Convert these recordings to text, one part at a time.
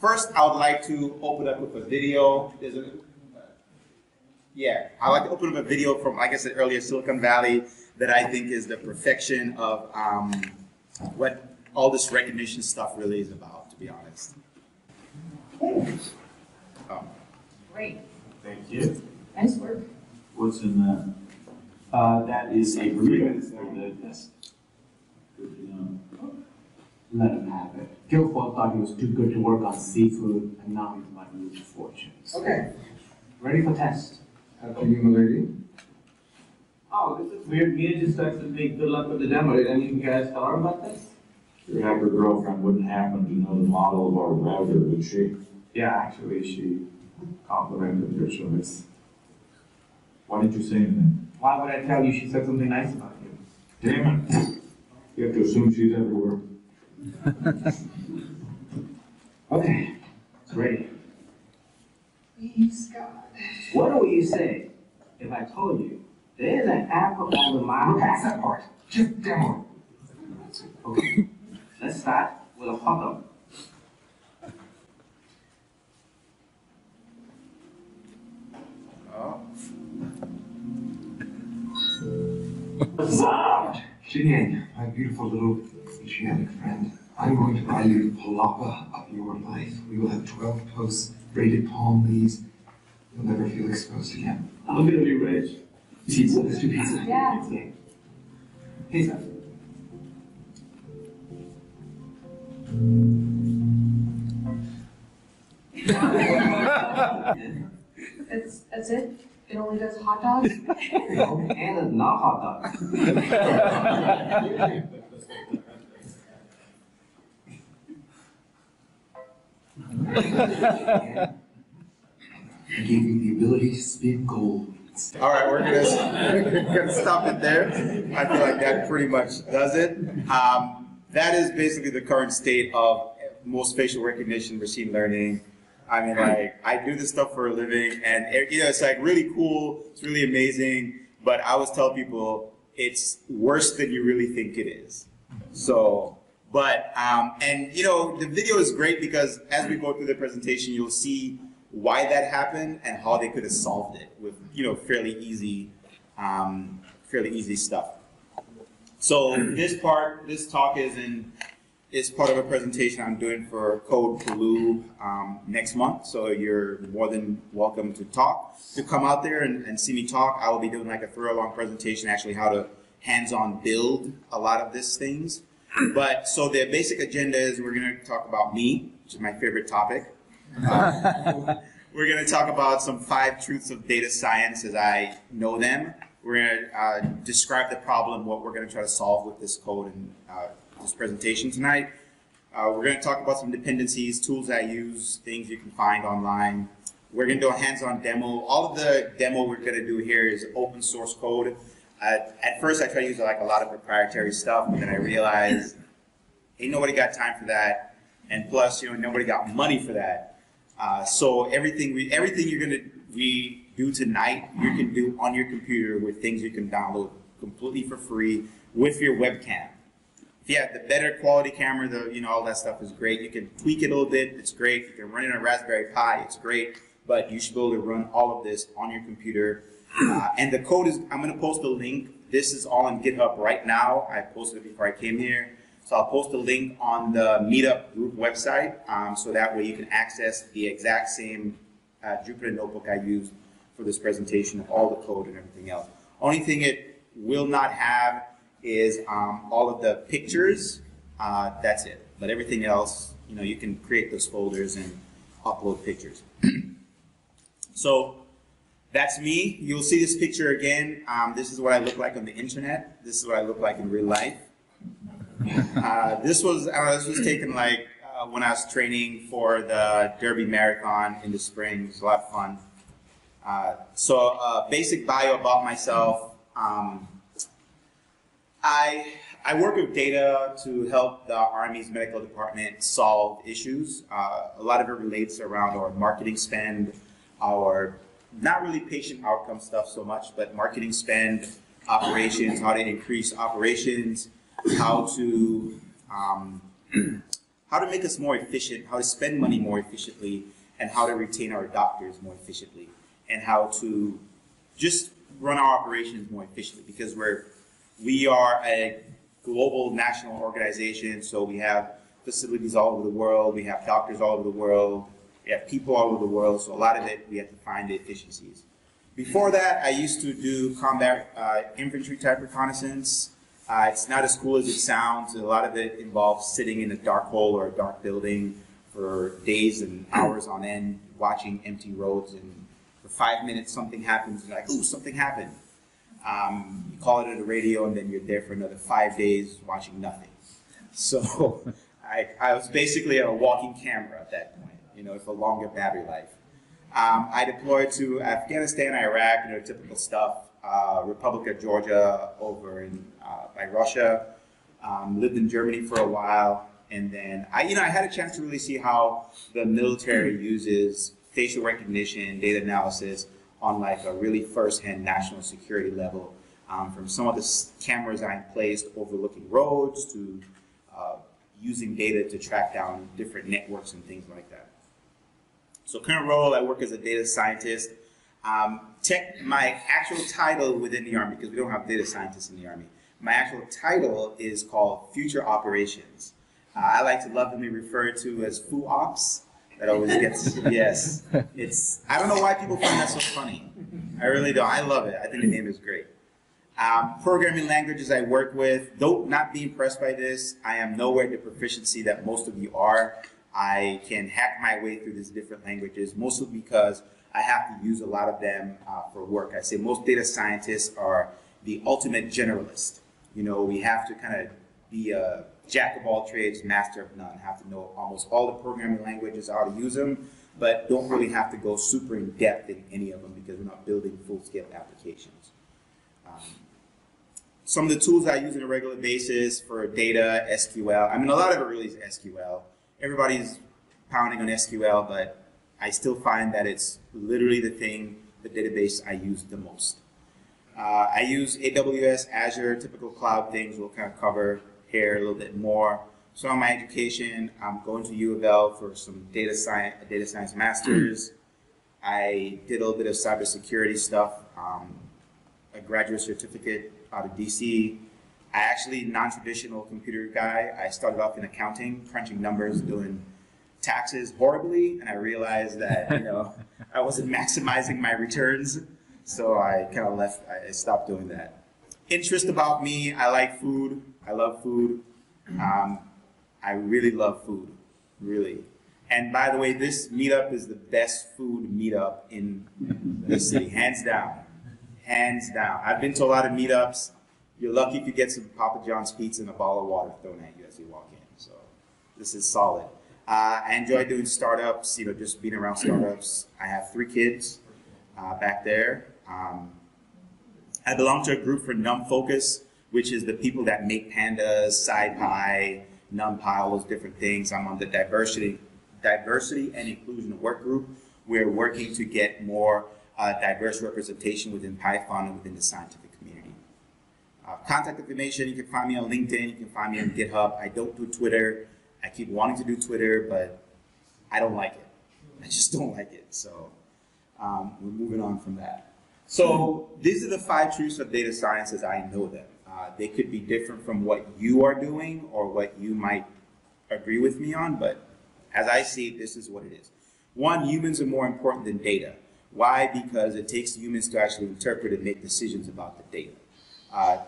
first, I would like to open up with a video. There's a, yeah, I'd like to open up a video from, like I said earlier, Silicon Valley that I think is the perfection of um, what all this recognition stuff really is about, to be honest. Oh. Great, Thank you. nice work. What's in that? Uh, that is a agreement for the, yes. Good to know. Let him have it. Gilfoyle thought he was too good to work on SeeFood, and now he's about to lose fortunes. Okay. Ready for test? After you, milady. Oh, this is weird. Mia just texted me good luck with the demo. Did any of you guys tell her about this? Your hacker girlfriend wouldn't happen to know the model of our router, would she? Yeah, actually, she complimented your choice. Why didn't you say anything? Why would I tell you? She said something nice about you. Damn it. You have to assume she's everywhere. Okay, it's ready. Please, God. What do you say if I told you there's an apple on the mountain? Pass that part. Just demo Okay, let's start with a hot dog. Jian-Yang, my beautiful little Asiatic friend, I'm going to buy you the palapa of your life. We will have 12 posts, braided palm leaves. You'll never feel exposed again. I'm gonna be rich. Pizza, let's do pizza. Yeah. Pizza. That's, that's it? It only does hot dogs? And a not hot dog. I gave you the ability to spin gold. All right, we're gonna, we're gonna stop it there. I feel like that pretty much does it. Um, that is basically the current state of most facial recognition machine learning. I mean, like, I do this stuff for a living, and it- you know, it's like really cool. It's really amazing. But I always tell people it's worse than you really think it is. So, but um, and you know, the video is great because as we go through the presentation, you'll see why that happened and how they could have solved it with you know fairly easy, um, fairly easy stuff. So this part, this talk is in is part of a presentation I'm doing for Code Peru um, next month. So you're more than welcome to talk, to come out there and, and see me talk. I will be doing like a thorough long presentation, actually how to hands-on build a lot of these things. But so the basic agenda is we're going to talk about me, which is my favorite topic. Uh, we're going to talk about some five truths of data science as I know them. We're going to uh, describe the problem, what we're going to try to solve with this code and uh, this presentation tonight. Uh, we're going to talk about some dependencies, tools I use, things you can find online. We're going to do a hands-on demo. All of the demo we're going to do here is open source code. Uh, at first, I tried to use like a lot of proprietary stuff, but then I realized ain't nobody got time for that, and plus, you know, nobody got money for that. Uh, so everything we everything you're gonna we do tonight, you can do on your computer with things you can download completely for free with your webcam. If you have the better quality camera, the you know all that stuff is great. You can tweak it a little bit, it's great. You can run it on a Raspberry Pi, it's great. But you should be able to run all of this on your computer. Uh, and the code is I'm gonna post a link. This is all on GitHub right now. I posted it before I came here. So I'll post a link on the Meetup group website, um, so that way you can access the exact same uh, Jupyter notebook I used for this presentation of all the code and everything else. Only thing it will not have is um, all of the pictures. Uh, that's it. But everything else, you know, you can create those folders and upload pictures. so that's me. You'll see this picture again. Um, this is what I look like on the internet. This is what I look like in real life. Uh, this was uh, this was taken like uh, when I was training for the Derby Marathon in the spring. It was a lot of fun. Uh, so, uh, basic bio about myself. Um, I I work with data to help the Army's medical department solve issues. Uh, a lot of it relates around our marketing spend, our not really patient outcome stuff so much, but marketing spend, operations, how to increase operations, how to um, how to make us more efficient, how to spend money more efficiently, and how to retain our doctors more efficiently, and how to just run our operations more efficiently because we're we are a global national organization, so we have facilities all over the world, we have doctors all over the world, we have people all over the world, so a lot of it we have to find the efficiencies. Before that, I used to do combat uh, infantry type reconnaissance. Uh, it's not as cool as it sounds. A lot of it involves sitting in a dark hole or a dark building for days and hours on end, watching empty roads, and for five minutes something happens, and you're like, ooh, something happened. Um, you call it on the radio, and then you're there for another five days watching nothing. So I, I was basically a walking camera at that point, you know, with a longer battery life. Um, I deployed to Afghanistan, Iraq, you know, typical stuff. Uh, Republic of Georgia over in uh, by Russia. Um, lived in Germany for a while, and then I, you know, I had a chance to really see how the military uses facial recognition, data analysis on like a really first-hand national security level. Um, from some of the s- cameras I placed overlooking roads to uh, using data to track down different networks and things like that. So current role, I work as a data scientist. Um, tech, my actual title within the Army, because we don't have data scientists in the Army, my actual title is called Future Operations. Uh, I like to lovingly refer to as FUOps. That always gets, yes. It's, I don't know why people find that so funny. I really don't. I love it. I think the name is great. Um, programming languages I work with, don't not be impressed by this. I am nowhere the proficiency that most of you are. I can hack my way through these different languages, mostly because I have to use a lot of them uh, for work. I say most data scientists are the ultimate generalist. You know, we have to kind of be a jack of all trades, master of none, have to know almost all the programming languages, how to use them, but don't really have to go super in depth in any of them because we're not building full scale applications. Um, some of the tools I use on a regular basis for data, SQL. I mean, a lot of it really is SQL. Everybody's pounding on SQL, but I still find that it's literally the thing, the database I use the most. Uh, I use AWS, Azure, typical cloud things. We'll kind of cover here a little bit more. So on my education, I'm going to U of L for some data science, a data science masters. I did a little bit of cybersecurity stuff, um, a graduate certificate out of DC. I actually non-traditional computer guy. I started off in accounting, crunching numbers, doing taxes horribly, and I realized that you know I wasn't maximizing my returns, so I kind of left. I stopped doing that. Interest about me: I like food. I love food. Um, I really love food, really. And by the way, this meetup is the best food meetup in the city, hands down, hands down. I've been to a lot of meetups. You're lucky if you get some Papa John's pizza and a bottle of water thrown at you as you walk in. So this is solid. Uh, I enjoy doing startups, you know, just being around startups. I have three kids uh, back there. Um, I belong to a group for NumFOCUS, which is the people that make pandas, SciPy, NumPy, all those different things. I'm on the diversity, diversity and inclusion work group. We're working to get more uh, diverse representation within Python and within the scientific. Uh, contact information, you can find me on LinkedIn, you can find me on GitHub. I don't do Twitter. I keep wanting to do Twitter, but I don't like it. I just don't like it. So um, we're moving on from that. So these are the five truths of data science as I know them. Uh, they could be different from what you are doing or what you might agree with me on, but as I see it, this is what it is. One, humans are more important than data. Why? Because it takes humans to actually interpret and make decisions about the data. Uh,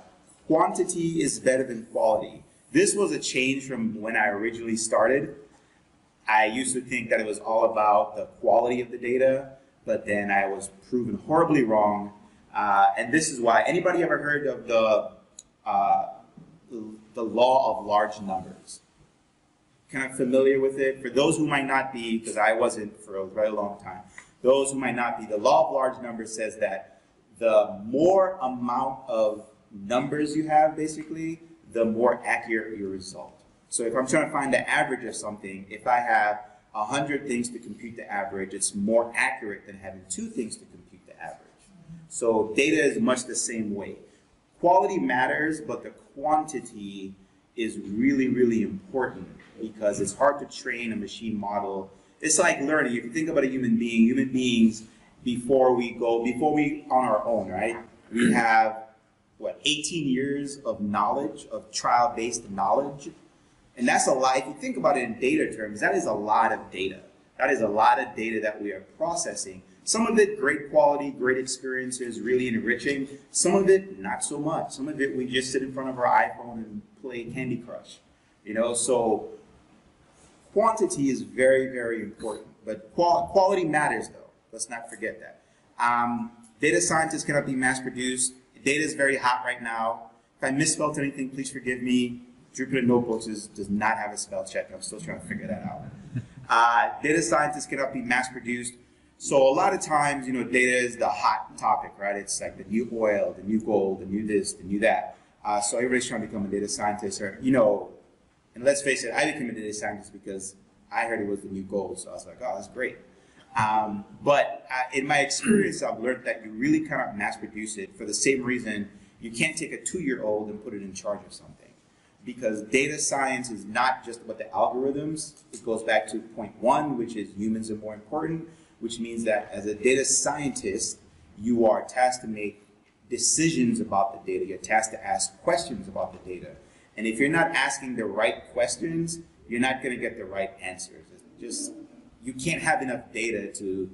quantity is better than quality. This was a change from when I originally started. I used to think that it was all about the quality of the data, but then I was proven horribly wrong. Uh, and this is why. Anybody ever heard of the uh, the law of large numbers? Kind of familiar with it? For those who might not be, because I wasn't for a very long time. Those who might not be, the law of large numbers says that the more amount of numbers you have, basically, the more accurate your result. So if I'm trying to find the average of something, if I have 100 things to compute the average, it's more accurate than having two things to compute the average. So data is much the same way. Quality matters, but the quantity is really, really important because it's hard to train a machine model. It's like learning. If you think about a human being, human beings, before we go, before we on our own, right? We have what 18 years of knowledge, of trial-based knowledge, and that's a lot. If you think about it in data terms, that is a lot of data. That is a lot of data that we are processing. Some of it great quality, great experiences, really enriching. Some of it not so much. Some of it we just sit in front of our iPhone and play Candy Crush. You know, so quantity is very, very important. But qual- quality matters though. Let's not forget that. Um, data scientists cannot be mass produced. Data is very hot right now. If I misspelled anything, please forgive me. Jupyter Notebooks is, does not have a spell check. I'm still trying to figure that out. Uh, data scientists cannot be mass produced. So a lot of times, you know, data is the hot topic, right? It's like the new oil, the new gold, the new this, the new that. Uh, so everybody's trying to become a data scientist, or you know, and let's face it, I became a data scientist because I heard it was the new gold. So I was like, oh, that's great. Um, but uh, in my experience, I've learned that you really cannot mass produce it for the same reason you can't take a two-year-old and put it in charge of something because data science is not just about the algorithms. It goes back to point one, which is humans are more important, which means that as a data scientist, you are tasked to make decisions about the data. You're tasked to ask questions about the data. And if you're not asking the right questions, you're not going to get the right answers. It's just you can't have enough data to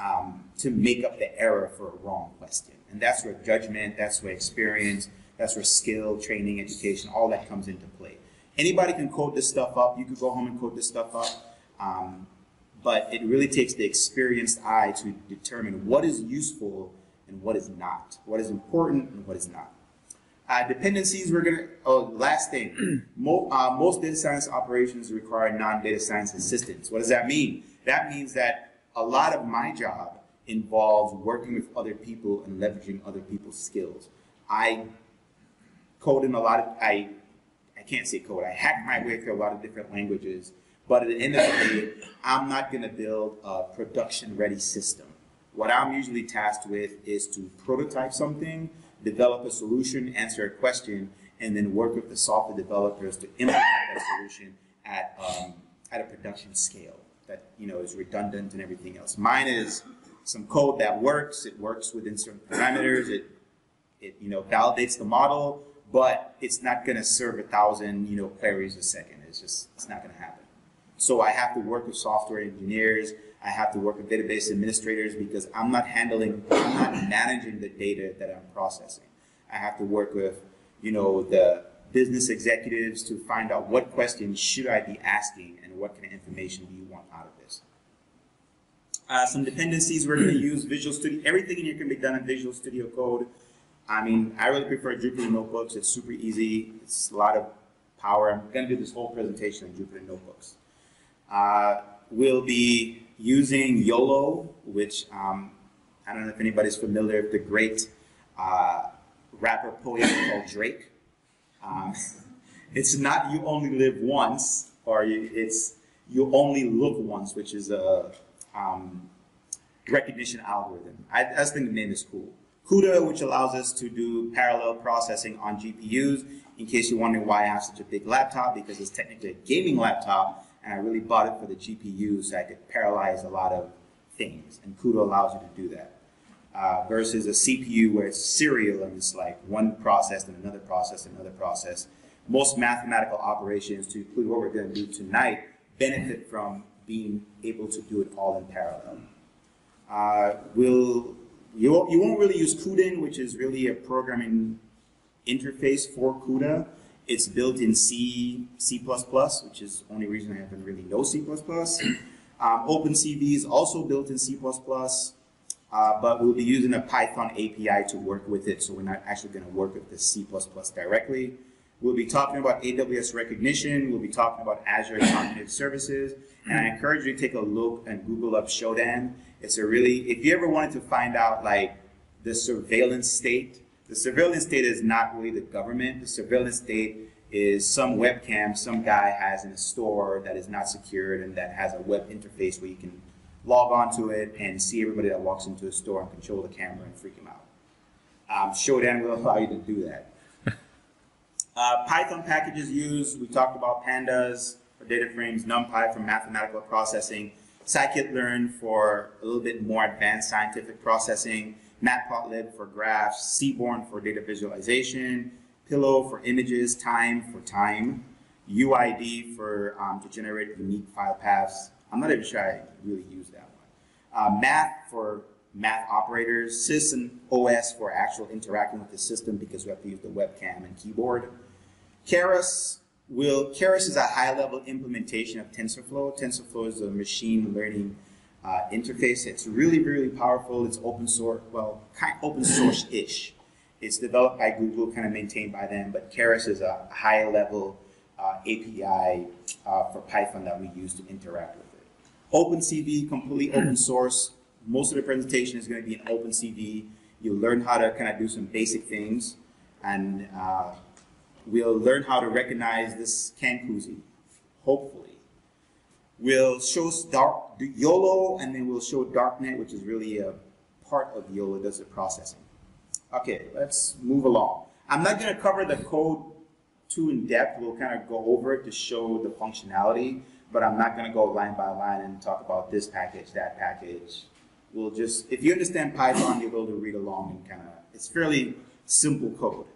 um, to make up the error for a wrong question. And that's where judgment, that's where experience, that's where skill, training, education, all that comes into play. Anybody can code this stuff up. You could go home and code this stuff up. Um, but it really takes the experienced eye to determine what is useful and what is not, what is important and what is not. Uh, dependencies, we're gonna, oh, last thing. Uh, most data science operations require non-data science assistants. What does that mean? That means that a lot of my job involves working with other people and leveraging other people's skills. I code in a lot of, I, I can't say code, I hack my way through a lot of different languages, but at the end of the day, I'm not gonna build a production-ready system. What I'm usually tasked with is to prototype something, develop a solution, answer a question, and then work with the software developers to implement that solution at, um, at a production scale that you know is redundant and everything else. Mine is some code that works. It works within certain parameters. It it you know validates the model, but it's not going to serve a thousand you know queries a second. It's just it's not going to happen. So I have to work with software engineers. I have to work with database administrators because I'm not handling, I'm not managing the data that I'm processing. I have to work with, you know, the business executives to find out what questions should I be asking and what kind of information do you want out of this. Uh, some dependencies we're going to use Visual Studio. Everything in here can be done in Visual Studio Code. I mean, I really prefer Jupyter Notebooks. It's super easy. It's a lot of power. I'm going to do this whole presentation in Jupyter Notebooks. Uh, we'll be using YOLO, which um, I don't know if anybody's familiar with the great uh, rapper poet called Drake. Um, it's not you only live once, or you, it's you only look once, which is a um, recognition algorithm. I, I just think the name is cool. CUDA, which allows us to do parallel processing on GPUs. In case you're wondering why I have such a big laptop, because it's technically a gaming laptop, and I really bought it for the GPU so I could parallelize a lot of things. And CUDA allows you to do that. Uh, versus a CPU where it's serial and it's like one process and another process and another process. Most mathematical operations, to include what we're going to do tonight, benefit from being able to do it all in parallel. Uh, we'll, you, won't, you won't really use CUDA, which is really a programming interface for CUDA. It's built in C, C++, which is the only reason I haven't really know C++. Um, OpenCV is also built in C++, uh, but we'll be using a Python API to work with it, so we're not actually going to work with the C++ directly. We'll be talking about AWS Rekognition. we'll be talking about Azure Cognitive Services, and I encourage you to take a look and Google up Shodan. It's a really, if you ever wanted to find out like the surveillance state, the surveillance state is not really the government. The surveillance state is some webcam some guy has in a store that is not secured and that has a web interface where you can log onto it and see everybody that walks into a store and control the camera and freak them out. Um, Shodan will allow you to do that. Uh, Python packages used, we talked about pandas for data frames, NumPy for mathematical processing, scikit-learn for a little bit more advanced scientific processing, matplotlib for graphs, Seaborn for data visualization, Pillow for images, Time for time, UID for um, to generate unique file paths. I'm not even sure I really use that one. Uh, math for math operators, Sys and OS for actual interacting with the system because we have to use the webcam and keyboard. Keras will Keras is a high-level implementation of TensorFlow. TensorFlow is a machine learning uh, interface. It's really, really powerful. It's open source, well, kind of open source-ish. It's developed by Google, kind of maintained by them, but Keras is a high-level uh, API uh, for Python that we use to interact with it. OpenCV, completely open source. Most of the presentation is going to be in OpenCV. You'll learn how to kind of do some basic things, and uh, we'll learn how to recognize this Kankuzi, hopefully. We'll show dark, YOLO, and then we'll show Darknet, which is really a part of YOLO, does the processing. Okay, let's move along. I'm not going to cover the code too in depth. We'll kind of go over it to show the functionality, but I'm not going to go line by line and talk about this package, that package. We'll just, if you understand Python, you'll be able to read along and kind of, it's fairly simple code.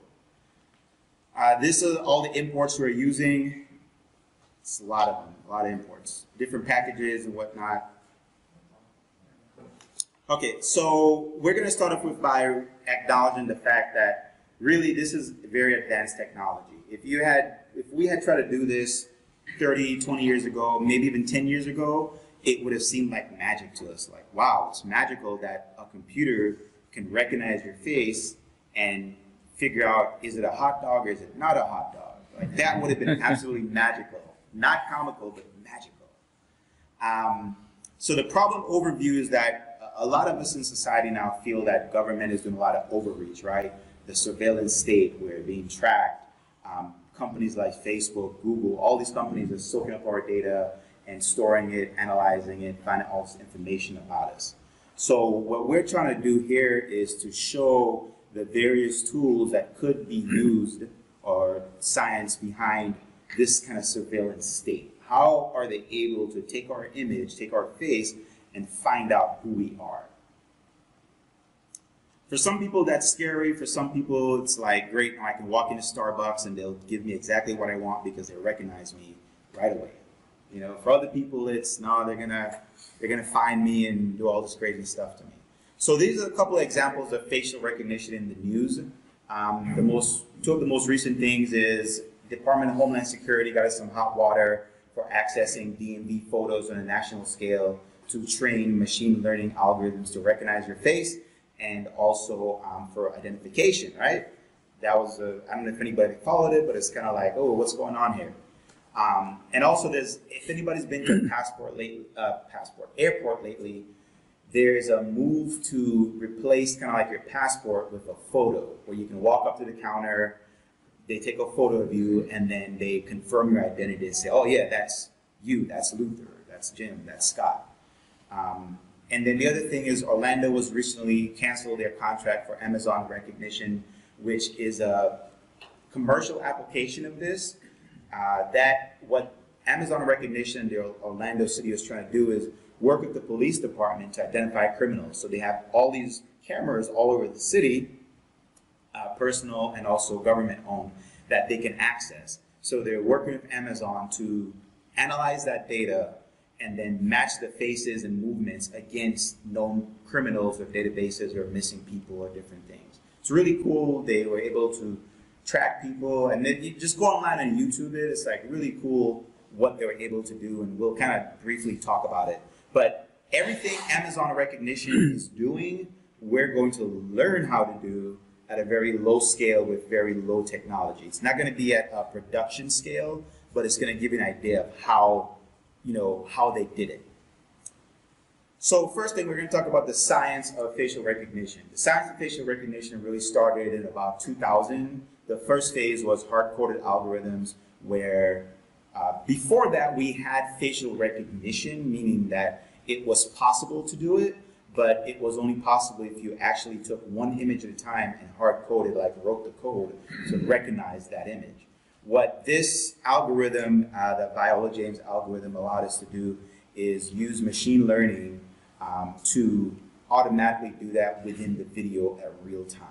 Uh, this is all the imports we're using. It's a lot of them, a lot of imports, different packages and whatnot. Okay, so we're going to start off with by acknowledging the fact that really this is very advanced technology. If you had, if we had tried to do this 30, 20 years ago, maybe even 10 years ago, it would have seemed like magic to us. Like, wow, it's magical that a computer can recognize your face and figure out is it a hot dog or is it not a hot dog? Like that would have been absolutely magical, not comical, but magical. Um, so the problem overview is that a lot of us in society now feel that government is doing a lot of overreach, right? The surveillance state, we're being tracked. Um, companies like Facebook, Google, all these companies are soaking up our data and storing it, analyzing it, finding all this information about us. So what we're trying to do here is to show the various tools that could be used or science behind this kind of surveillance state. How are they able to take our image, take our face, and find out who we are? For some people, that's scary. For some people, it's like, great, I can walk into Starbucks and they'll give me exactly what I want because they recognize me right away. You know, for other people, it's no, they're gonna they're gonna find me and do all this crazy stuff to me. So these are a couple of examples of facial recognition in the news. Um, the most two of the most recent things is Department of Homeland Security got us some hot water for accessing DMV photos on a national scale to train machine learning algorithms to recognize your face and also um, for identification, right? That was, a, I don't know if anybody followed it, but it's kind of like, oh, what's going on here? Um, and also, there's if anybody's been to passport lately, uh, passport airport lately, there's a move to replace kind of like your passport with a photo, where you can walk up to the counter, they take a photo of you, and then they confirm your identity and say, oh yeah, that's you, that's Luther, that's Jim, that's Scott. Um, and then the other thing is Orlando was recently canceled their contract for Amazon Rekognition, which is a commercial application of this. Uh, that what Amazon Rekognition, the Orlando city is trying to do is work with the police department to identify criminals. So they have all these cameras all over the city, uh, personal and also government owned, that they can access. So they're working with Amazon to analyze that data and then match the faces and movements against known criminals or databases or missing people or different things. It's really cool. They were able to track people, and then you just go online and YouTube it. It's like really cool what they were able to do, and we'll kind of briefly talk about it. But everything Amazon Rekognition is doing, we're going to learn how to do at a very low scale with very low technology. It's not going to be at a production scale, but it's going to give you an idea of how you know, how they did it. So first thing, we're going to talk about the science of facial recognition. The science of facial recognition really started in about 2000. The first phase was hard-coded algorithms where uh, before that we had facial recognition, meaning that it was possible to do it, but it was only possible if you actually took one image at a time and hard-coded, like wrote the code to recognize that image. What this algorithm, uh, the Viola-Jones algorithm, allowed us to do is use machine learning um, to automatically do that within the video at real time.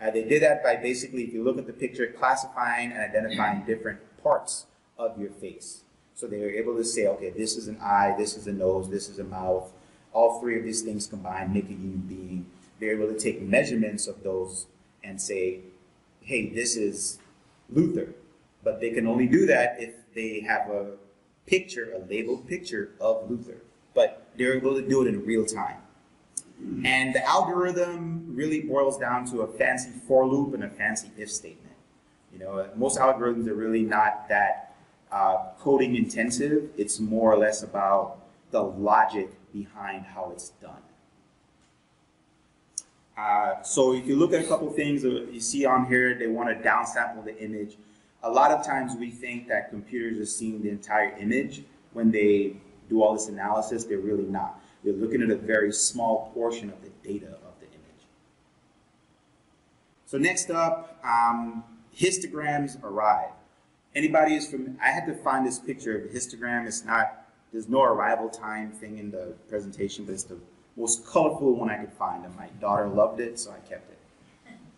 Uh, they did that by basically, if you look at the picture, classifying and identifying different parts of your face. So they were able to say, okay, this is an eye, this is a nose, this is a mouth. All three of these things combined make a human being. They're able to take measurements of those and say, hey, this is Luther. But they can only do that if they have a picture, a labeled picture of Luther. But they're able to do it in real time. And the algorithm really boils down to a fancy for loop and a fancy if statement. You know, most algorithms are really not that uh, coding intensive. It's more or less about the logic behind how it's done. Uh, so if you look at a couple things uh, you see on here, they want to downsample the image. A lot of times we think that computers are seeing the entire image when they do all this analysis. They're really not. They're looking at a very small portion of the data of the image. So next up, um, histograms arrive. Anybody is from, I had to find this picture of a histogram. It's not, there's no arrival time thing in the presentation, but it's the most colorful one I could find. And my daughter loved it, so I kept it.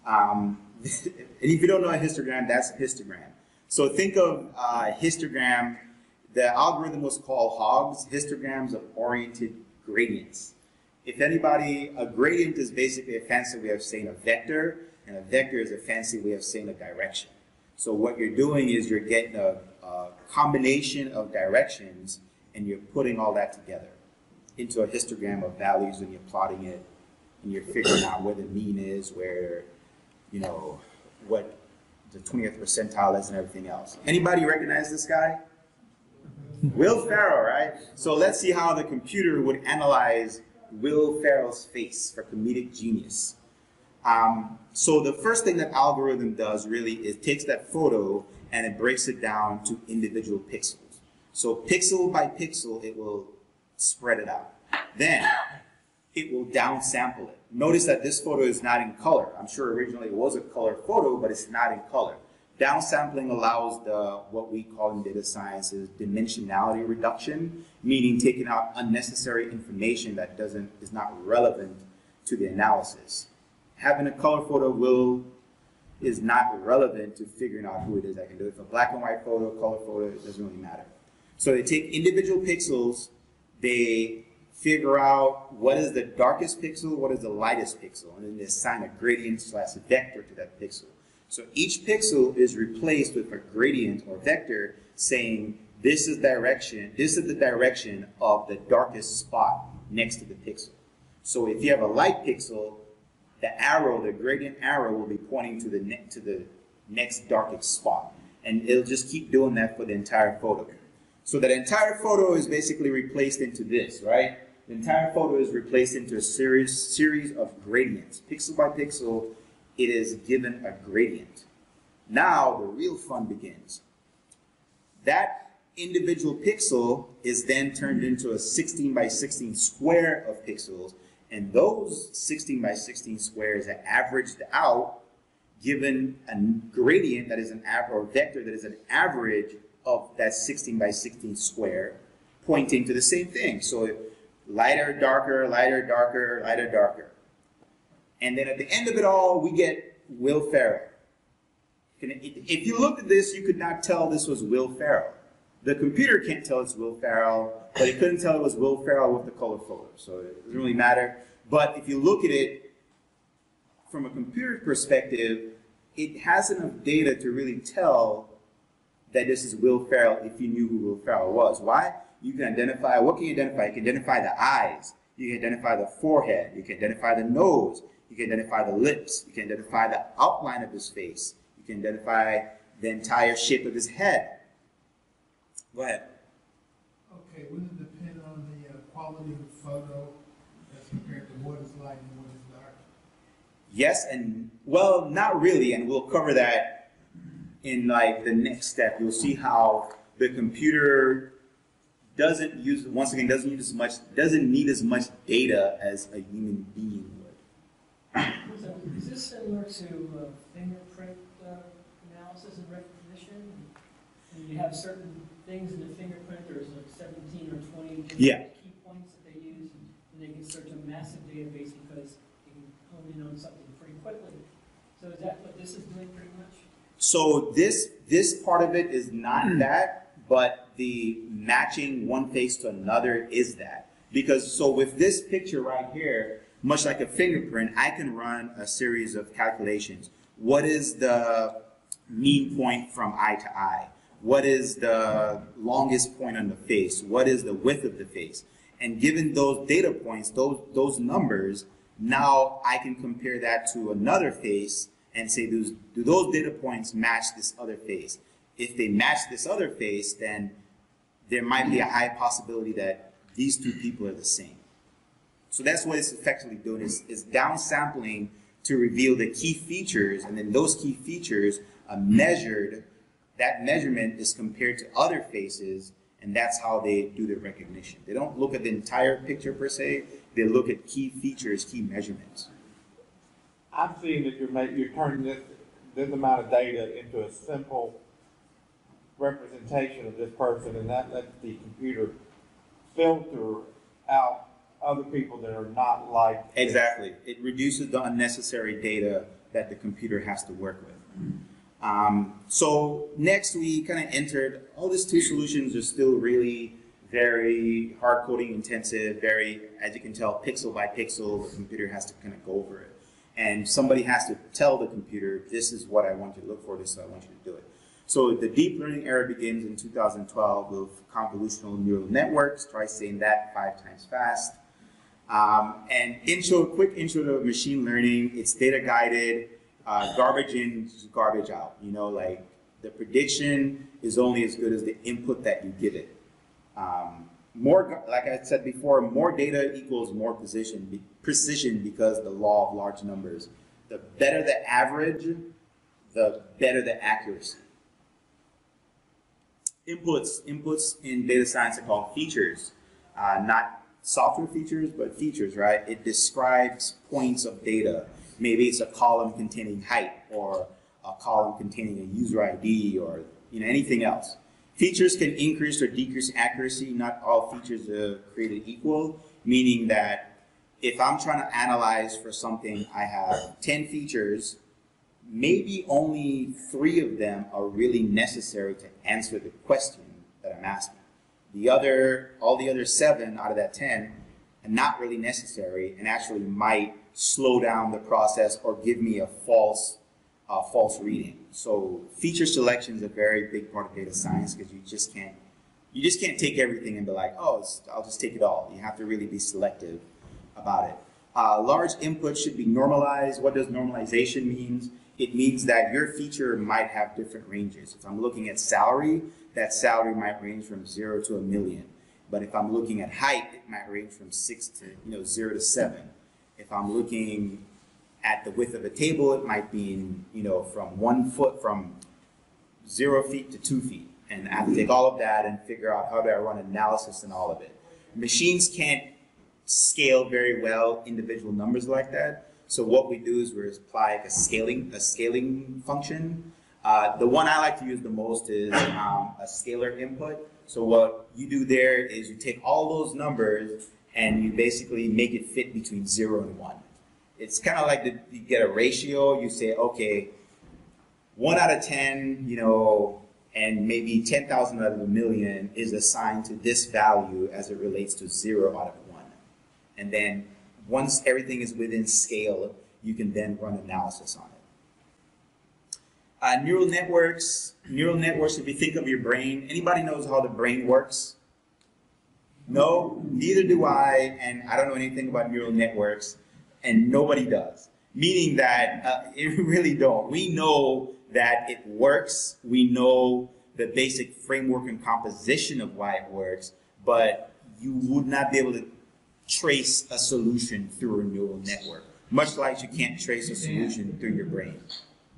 Um, and if you don't know a histogram, that's a histogram. So think of uh, histogram, the algorithm was called HOGS, histograms of oriented gradients. If anybody, a gradient is basically a fancy way of saying a vector, and a vector is a fancy way of saying a direction. So what you're doing is you're getting a, a combination of directions, and you're putting all that together into a histogram of values, and you're plotting it, and you're figuring out where the mean is, where, you know, what the 20th percentile is, and everything else. Anybody recognize this guy? Will Ferrell, right? So let's see how the computer would analyze Will Ferrell's face for comedic genius. Um, so the first thing that algorithm does really is takes that photo and it breaks it down to individual pixels. So pixel by pixel, it will spread it out. Then it will downsample it. Notice that this photo is not in color. I'm sure originally it was a color photo, but it's not in color. Downsampling allows the what we call in data science is dimensionality reduction, meaning taking out unnecessary information that doesn't is not relevant to the analysis. Having a color photo will is not relevant to figuring out who it is I can do. If a black and white photo, color photo, it doesn't really matter. So they take individual pixels, they figure out what is the darkest pixel, what is the lightest pixel, and then they assign a gradient slash vector to that pixel. So each pixel is replaced with a gradient or vector saying this is direction, this is the direction of the darkest spot next to the pixel. So if you have a light pixel, the arrow, the gradient arrow will be pointing to the, to the next darkest spot. And it'll just keep doing that for the entire photo. So that entire photo is basically replaced into this, right? The entire photo is replaced into a series, series of gradients. Pixel by pixel, it is given a gradient. Now the real fun begins. That individual pixel is then turned into a 16 by 16 square of pixels, and those 16 by 16 squares are averaged out given a gradient that is an average, or vector that is an average of that 16 by 16 square, pointing to the same thing. So lighter, darker, lighter, darker, lighter, darker. And then at the end of it all, we get Will Ferrell. If you looked at this, you could not tell this was Will Ferrell. The computer can't tell it's Will Ferrell, but it couldn't tell it was Will Ferrell with the color photo, so it doesn't really matter. But if you look at it from a computer perspective, it has enough data to really tell that this is Will Ferrell if you knew who Will Ferrell was. Why? You can identify, what can you identify? You can identify the eyes, you can identify the forehead, you can identify the nose, you can identify the lips, you can identify the outline of his face, you can identify the entire shape of his head. Go ahead. Okay, would it depend on the uh, quality of the photo as compared to what is light and what is dark? Yes, and well, not really, and we'll cover that in like the next step. You'll see how the computer doesn't use once again doesn't use as much doesn't need as much data as a human being would. So is this similar to uh, fingerprint uh, analysis and recognition? And you have certain things in the fingerprint, there's like seventeen or twenty different Yeah. key points that they use, and they can search a massive database because they can hone in on something pretty quickly. So is that what this is doing pretty much? So this this part of it is not hmm. that, but the matching one face to another is that. Because so with this picture right here, much like a fingerprint, I can run a series of calculations. What is the mean point from eye to eye? What is the longest point on the face? What is the width of the face? And given those data points, those those numbers, now I can compare that to another face and say, do, those data points match this other face? If they match this other face, then there might be a high possibility that these two people are the same. So that's what it's effectively doing is, is downsampling to reveal the key features, and then those key features are measured. That measurement is compared to other faces, and that's how they do the recognition. They don't look at the entire picture per se, they look at key features, key measurements. I'm seen that you're ma, you're turning this, this amount of data into a simple representation of this person, and that lets the computer filter out other people that are not like. this. Exactly. It reduces the unnecessary data that the computer has to work with. Um, so next we kind of entered, all these two solutions are still really very hard coding intensive, very, as you can tell, pixel by pixel, the computer has to kind of go over it. And somebody has to tell the computer, this is what I want you to look for, this is what I want you to do it. So the deep learning era begins in 2012 with convolutional neural networks. Try saying that five times fast. Um, and intro, quick intro to machine learning. It's data guided, uh, garbage in, garbage out. You know, like the prediction is only as good as the input that you give it. Um, more, like I said before, more data equals more precision, precision because the law of large numbers. The better the average, the better the accuracy. Inputs, inputs in data science are called features, uh, not software features, but features, right? It describes points of data. Maybe it's a column containing height, or a column containing a user ID, or you know anything else. Features can increase or decrease accuracy. Not all features are created equal, meaning that if I'm trying to analyze for something, I have 10 features, maybe only three of them are really necessary to answer the question that I'm asking. The other, all the other seven out of that 10 are not really necessary and actually might slow down the process or give me a false, uh, false reading. So feature selection is a very big part of data science because you just can't, you just can't take everything and be like, oh, I'll just take it all. You have to really be selective about it. Uh, large input should be normalized. What does normalization mean? It means that your feature might have different ranges. If I'm looking at salary, that salary might range from zero to a million. But if I'm looking at height, it might range from six to you know zero to seven. If I'm looking at the width of a table, it might be in, you know from one foot from zero feet to two feet. And I have to take all of that and figure out how do I run analysis and all of it. Machines can't scale very well individual numbers like that. So what we do is we apply like a scaling a scaling function. Uh, the one I like to use the most is um, a scalar input. So what you do there is you take all those numbers and you basically make it fit between zero and one. It's kind of like the, you get a ratio. You say, okay, one out of ten, you know, and maybe ten thousand out of a million is assigned to this value as it relates to zero out of. And then once everything is within scale, you can then run analysis on it. Uh, neural networks, neural networks, if you think of your brain, anybody knows how the brain works? No, neither do I, and I don't know anything about neural networks, and nobody does. Meaning that uh, it really don't. We know that it works, we know the basic framework and composition of why it works, but you would not be able to trace a solution through a neural network, much like you can't trace a solution through your brain.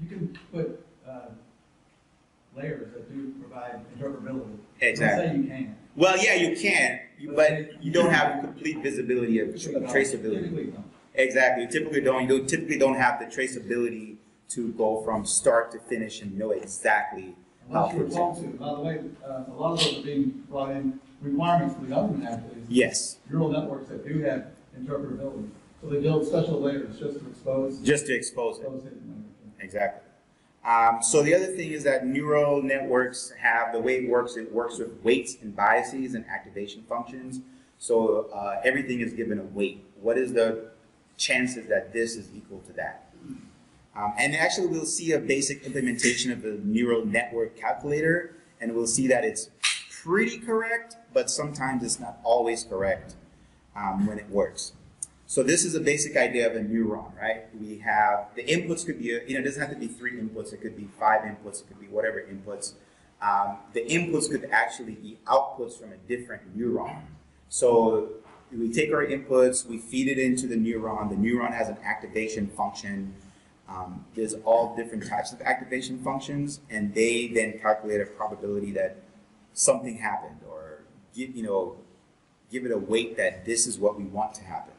You can put, uh, layers that do provide interpretability. Exactly. Say you can. Well, yeah, you can, you- but you don't have complete visibility of, of traceability. Typically. Exactly. You typically don't. You don't, typically don't have the traceability to go from start to finish and know exactly Unless you're to, by the way, uh, a lot of those are being brought in, requirements for the government actually. is Yes, Neural networks that do have interpretability. So they build special layers just to expose. just to expose it. hidden. Exactly. Um, so the other thing is that neural networks have the way it works. It works with weights and biases and activation functions. So uh, everything is given a weight. What is the chances that this is equal to that? Um, and actually, we'll see a basic implementation of the neural network calculator, and we'll see that it's pretty correct, but sometimes it's not always correct um, when it works. So this is a basic idea of a neuron, right? We have the inputs could be, you know, it doesn't have to be three inputs. It could be five inputs. It could be whatever inputs. Um, the inputs could actually be outputs from a different neuron. So we take our inputs, we feed it into the neuron. The neuron has an activation function. Um, there's all different types of activation functions, and they then calculate a probability that something happened, or give, you know, give it a weight that this is what we want to happen.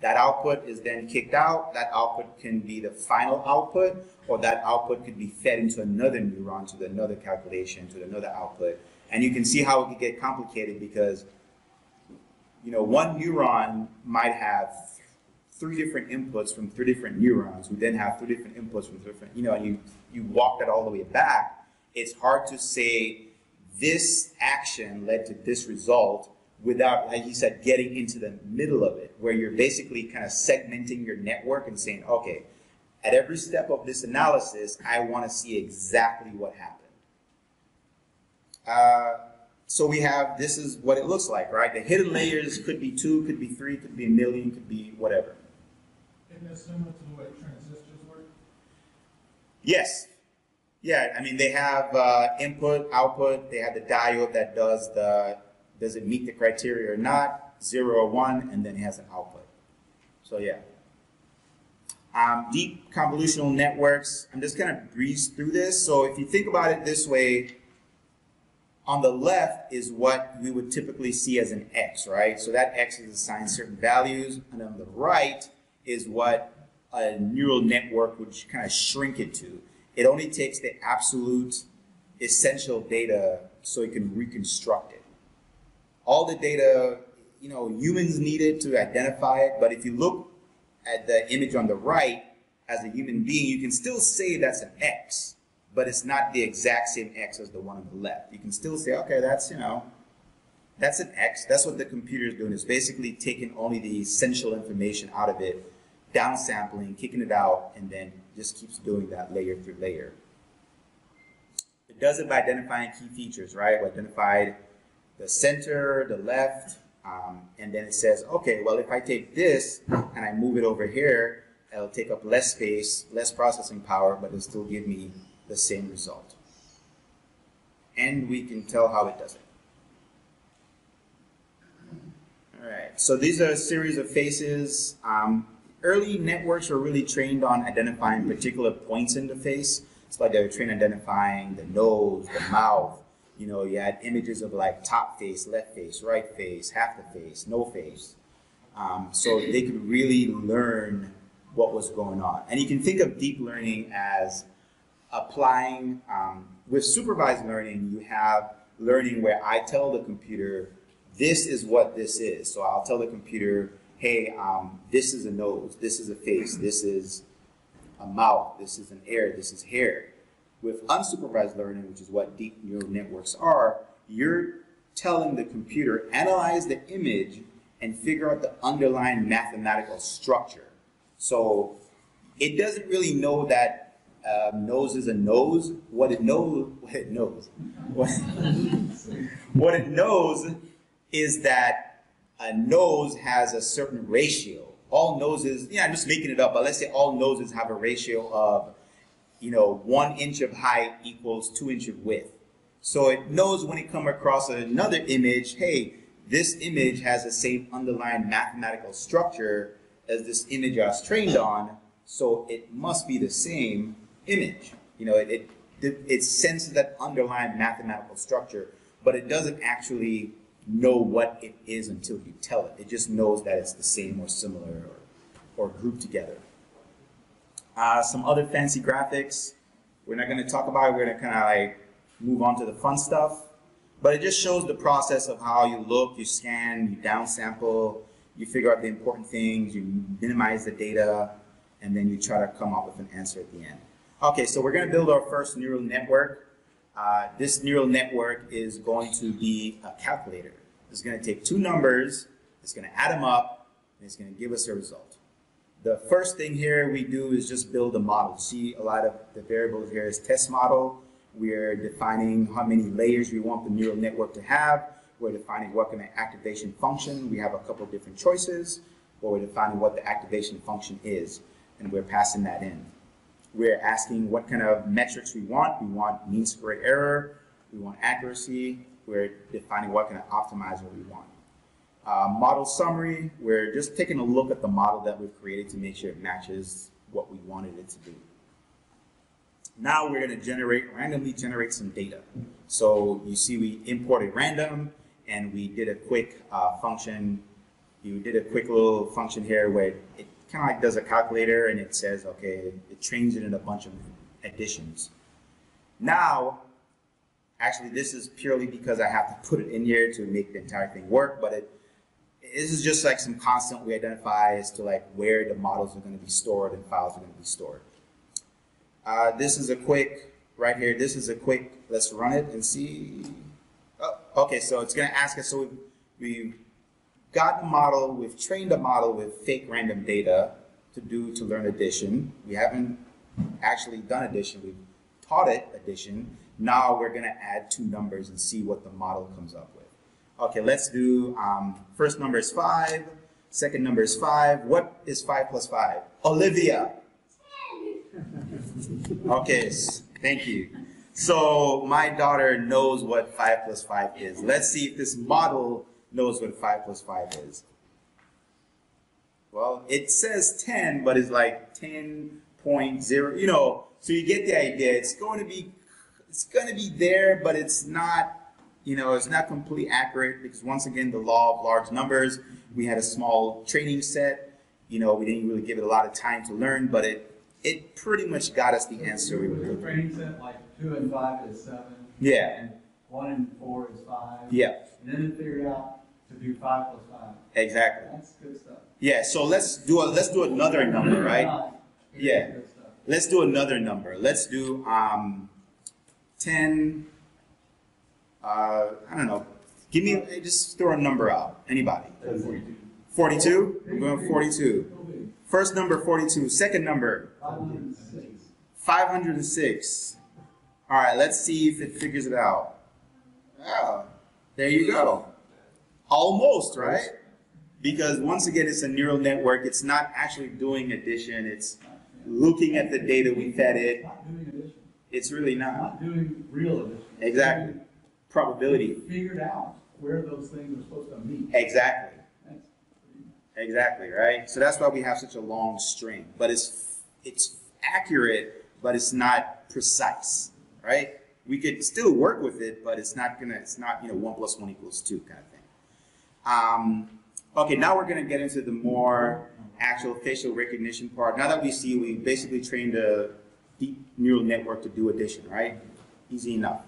That output is then kicked out. That output can be the final output, or that output could be fed into another neuron, to another calculation, to another output. And you can see how it can get complicated because, you know, one neuron might have three different inputs from three different neurons, who then have three different inputs from three different, you know, and you, you walk that all the way back. It's hard to say this action led to this result without, like you said, getting into the middle of it, where you're basically kind of segmenting your network and saying, okay, at every step of this analysis, I want to see exactly what happened. Uh, so we have, this is what it looks like, right? The hidden layers could be two, could be three, could be a million, could be whatever. Isn't that similar to the way transistors work? Yes. Yeah, I mean, they have uh, input, output, they have the diode that does the, does it meet the criteria or not, zero or one, and then it has an output. So yeah. Um, deep convolutional networks, I'm just gonna breeze through this. So if you think about it this way, on the left is what we would typically see as an X, right? So that X is assigned certain values, and on the right is what a neural network would kind of shrink it to. It only takes the absolute essential data so it can reconstruct it. All the data, you know, humans need it to identify it, but if you look at the image on the right as a human being, you can still say that's an X, but it's not the exact same X as the one on the left. You can still say, okay, that's, you know, that's an X. That's what the computer is doing. It's basically taking only the essential information out of it, downsampling, kicking it out, and then just keeps doing that layer through layer. It does it by identifying key features, right? We identified the center, the left, um, and then it says, okay, well, if I take this and I move it over here, it'll take up less space, less processing power, but it'll still give me the same result. And we can tell how it does it. All right, so these are a series of faces. Um, early networks were really trained on identifying particular points in the face. It's like they were trained identifying the nose, the mouth. You know, you had images of like top face, left face, right face, half the face, no face. Um, so they could really learn what was going on. And you can think of deep learning as applying, um, with supervised learning, you have learning where I tell the computer, this is what this is. So I'll tell the computer, hey, um, this is a nose, this is a face, this is a mouth, this is an ear, this is hair. With unsupervised learning, which is what deep neural networks are, you're telling the computer, analyze the image and figure out the underlying mathematical structure. So it doesn't really know that uh, nose is a nose. What it knows, what it knows, what, what it knows is that a nose has a certain ratio. All noses, yeah, I'm just making it up, but let's say all noses have a ratio of, you know, one inch of height equals two inch of width. So it knows when it come across another image, hey, this image has the same underlying mathematical structure as this image I was trained on, so it must be the same image. You know, it, it, it senses that underlying mathematical structure, but it doesn't actually know what it is until you tell it. It just knows that it's the same or similar or, or grouped together. Uh, some other fancy graphics. We're not going to talk about it. We're going to kind of like move on to the fun stuff. But it just shows the process of how you look, you scan, you downsample, you figure out the important things, you minimize the data, and then you try to come up with an answer at the end. Okay, so we're going to build our first neural network. Uh, this neural network is going to be a calculator. It's going to take two numbers, it's going to add them up, and it's going to give us a result. The first thing here we do is just build a model. See a lot of the variables here is test model. We're defining how many layers we want the neural network to have. We're defining what kind of activation function. We have a couple of different choices. Or we're defining what the activation function is. And we're passing that in. We're asking what kind of metrics we want. We want mean squared error. We want accuracy. We're defining what kind of optimizer we want. Uh, model summary, we're just taking a look at the model that we've created to make sure it matches what we wanted it to do. Now we're going to generate, randomly generate some data. So you see we imported random and we did a quick uh, function. You did a quick little function here where it kind of like does a calculator and it says, okay, it trains it in a bunch of additions. Now, actually this is purely because I have to put it in here to make the entire thing work, but it, this is just like some constant we identify as to like where the models are going to be stored and files are going to be stored. Uh, this is a quick, right here, this is a quick, let's run it and see. Oh, okay, so it's going to ask us, so we've, we've got a model, we've trained a model with fake random data to do, to learn addition. We haven't actually done addition, we've taught it addition. Now we're going to add two numbers and see what the model comes up with. Okay, let's do, um, first number is 5, second number is 5. What is 5 plus 5? Olivia. Okay, thank you. So my daughter knows what 5 plus 5 is. Let's see if this model knows what 5 plus 5 is. Well, it says 10, but it's like 10.0, you know, so you get the idea. It's going to be, it's going to be there, but it's not, you know, it's not completely accurate because once again, the law of large numbers, we had a small training set, you know, we didn't really give it a lot of time to learn, but it it pretty much got us the answer we were looking for. training set, like two and five is seven. Yeah. And one and four is five. Yeah, And then it figured out to do five plus five. exactly. That's good stuff. Yeah, so let's do a, let's do another number, right? Yeah. Let's do another number. Let's do um, 10, uh, I don't know. Give me, just throw a number out. Anybody? 42? I'm going 42. First number 42. Second number Five hundred and six. 506. All right, let's see if it figures it out. Oh, there you go. Almost, right? Because once again, it's a neural network. It's not actually doing addition. It's looking at the data we fed it. Not doing addition. It's really not. Not doing real addition. Exactly. Probability. Figured out where those things are supposed to meet. Exactly. Exactly, right? So that's why we have such a long string. But it's it's accurate, but it's not precise, right? We could still work with it, but it's not gonna it's not, you know, one plus one equals two kind of thing. Um, okay, now we're gonna get into the more actual facial recognition part. Now that we see we basically trained a deep neural network to do addition, right? Easy enough.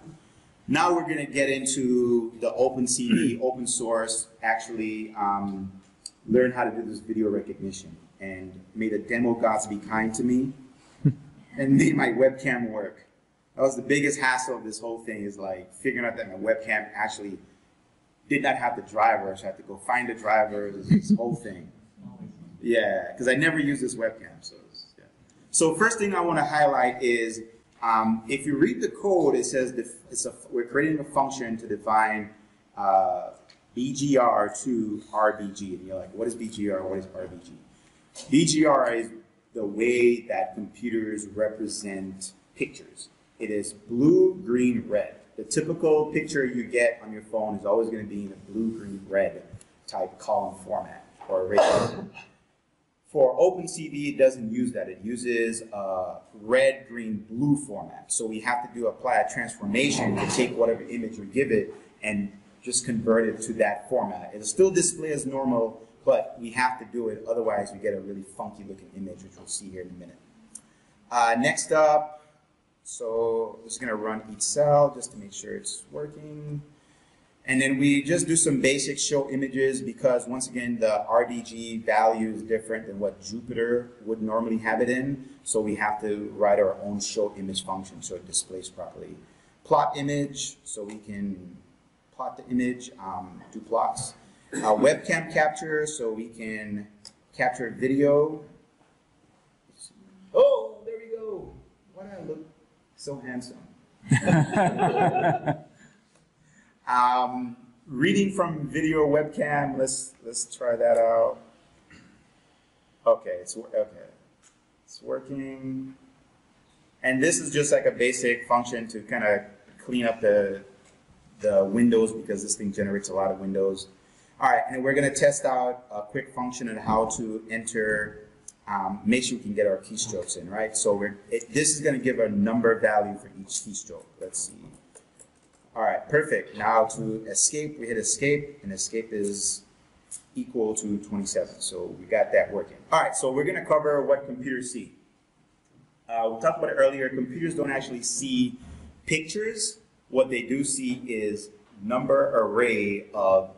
Now we're going to get into the OpenCV, open source, actually um, learn how to do this video recognition. And may the demo gods be kind to me and made my webcam work. That was the biggest hassle of this whole thing is like figuring out that my webcam actually did not have the driver. So I had to go find the driver, this, whole thing. Yeah, because I never use this webcam. So, yeah. so first thing I want to highlight is um, if you read the code, it says we're creating a function to define uh, BGR to RBG. And you're like, what is BGR? What is RBG? BGR is the way that computers represent pictures. It is blue, green, red. The typical picture you get on your phone is always going to be in a blue, green, red type column format or array. For OpenCV, it doesn't use that. It uses uh, red, green, blue format. So we have to do apply a transformation to take whatever image we give it and just convert it to that format. It'll still display as normal, but we have to do it. Otherwise, we get a really funky looking image, which we'll see here in a minute. Uh, next up, So I'm just gonna run each cell just to make sure it's working. And then we just do some basic show images because once again, the RDG value is different than what Jupyter would normally have it in. So we have to write our own show image function so it displays properly. Plot image, so we can plot the image, um, do plots. Uh, webcam capture, so we can capture video. Oh, there we go. Why do I look so handsome? um, reading from video webcam. Let's let's try that out. Okay, it's okay. It's working. And this is just like a basic function to kind of clean up the the windows because this thing generates a lot of windows. All right, and we're going to test out a quick function on how to enter, um, make sure we can get our keystrokes in, right? So we're, it, this is going to give a number value for each keystroke. Let's see. All right, perfect. Now to escape, we hit escape, and escape is equal to 27. So we got that working. All right, so we're going to cover what computers see. Uh, we talked about it earlier. Computers don't actually see pictures. What they do see is number array of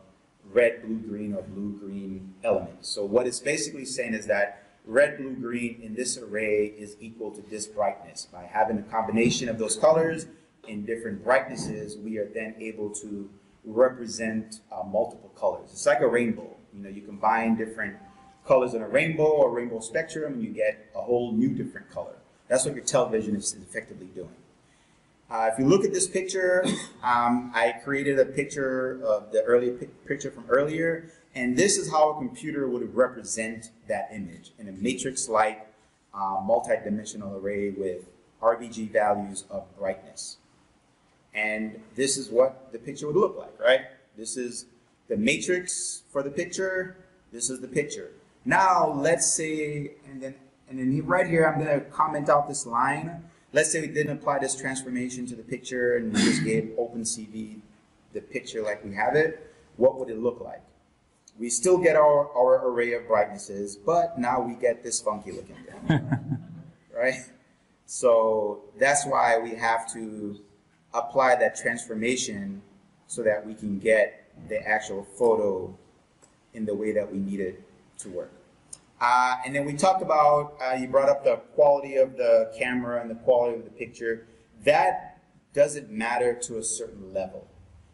red, blue, green, or blue, green elements. So what it's basically saying is that red, blue, green in this array is equal to this brightness. By having a combination of those colors in different brightnesses, we are then able to represent uh, multiple colors. It's like a rainbow. You know, you combine different colors in a rainbow or rainbow spectrum, and you get a whole new different color. That's what your television is effectively doing. Uh, if you look at this picture, um, I created a picture of the early pi- picture from earlier, and this is how a computer would represent that image in a matrix-like uh, multi-dimensional array with RGB values of brightness. And this is what the picture would look like, right? This is the matrix for the picture. This is the picture. Now, let's say, and then, and then right here, I'm going to comment out this line. Let's say we didn't apply this transformation to the picture and we just gave OpenCV the picture like we have it. What would it look like? We still get our, our array of brightnesses, but now we get this funky looking thing, right? So that's why we have to apply that transformation so that we can get the actual photo in the way that we need it to work. Uh, and then we talked about, uh, you brought up the quality of the camera and the quality of the picture. That doesn't matter to a certain level.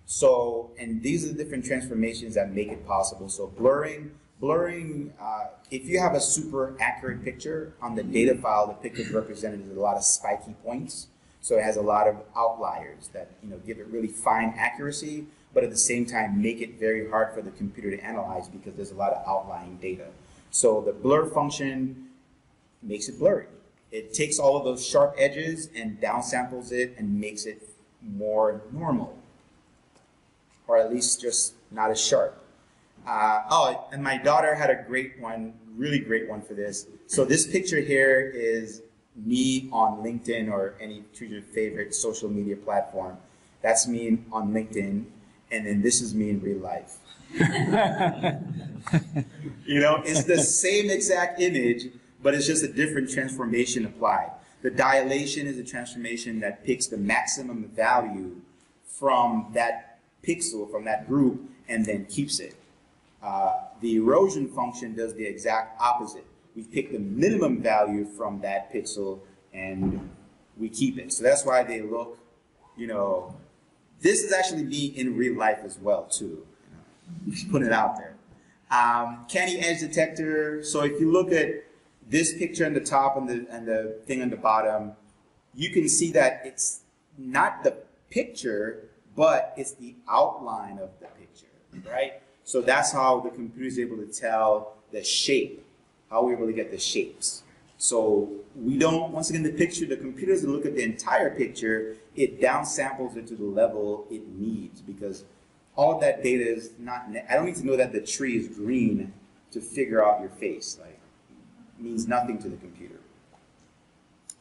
So, and these are the different transformations that make it possible. So blurring, blurring, uh, if you have a super accurate picture on the data file, the picture is represented as a lot of spiky points. So it has a lot of outliers that you know give it really fine accuracy, but at the same time make it very hard for the computer to analyze because there's a lot of outlying data. So the blur function makes it blurry. It takes all of those sharp edges and downsamples it and makes it more normal, or at least just not as sharp. Uh, oh, and my daughter had a great one, really great one for this. So this picture here is me on LinkedIn or any choose your favorite social media platform. That's me on LinkedIn, and then this is me in real life. you know, it's the same exact image, but it's just a different transformation applied. The dilation is a transformation that picks the maximum value from that pixel, from that group, and then keeps it. Uh, the erosion function does the exact opposite. We pick the minimum value from that pixel and we keep it. So that's why they look, you know, this is actually me in real life as well too. Just putting it out there. Um, canny edge detector. So if you look at this picture on the top and the and the thing on the bottom, you can see that it's not the picture, but it's the outline of the picture, right? So that's how the computer is able to tell the shape, how we're able to get the shapes. So we don't, once again, the picture, the computer doesn't look at the entire picture, it downsamples it to the level it needs because all that data is not, I don't need to know that the tree is green to figure out your face. Like, means nothing to the computer.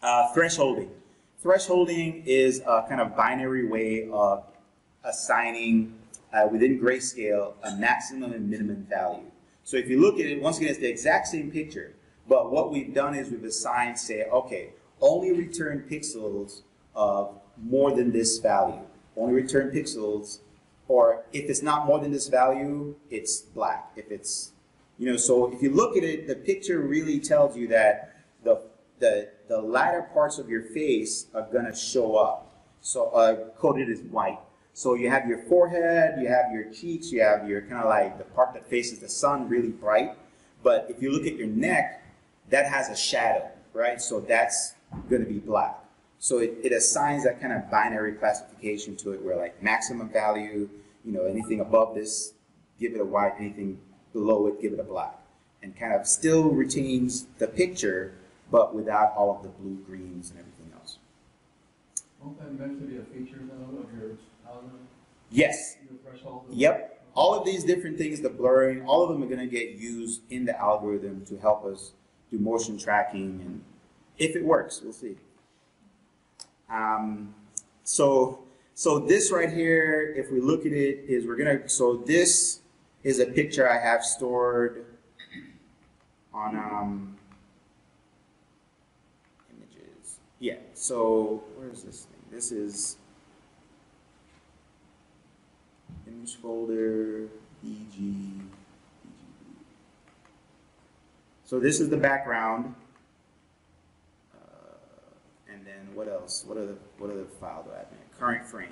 Uh, thresholding. Thresholding is a kind of binary way of assigning uh, within grayscale a maximum and minimum value. So if you look at it, once again, it's the exact same picture, but what we've done is we've assigned, say, okay, only return pixels of more than this value. Only return pixels, or if it's not more than this value, it's black. If it's, you know, so if you look at it, the picture really tells you that the, the, the latter parts of your face are gonna show up. So, uh, coded as white. So you have your forehead, you have your cheeks, you have your kind of like the part that faces the sun really bright. But if you look at your neck, that has a shadow, right? So that's going to be black. So it, it assigns that kind of binary classification to it where like maximum value, you know, anything above this, give it a white, anything below it, give it a black. And kind of still retains the picture, but without all of the blue, greens, and everything else. Won't that eventually be a feature though of your Yes? Yep. All of these different things, the blurring, all of them are going to get used in the algorithm to help us do motion tracking, and if it works, we'll see. Um, so, so this right here, if we look at it, is we're gonna. So this is a picture I have stored on um, images. Yeah. So where is this thing? This is image folder, EG, So this is the background. Uh, and then what else? What other what other file do I have in? Current frame.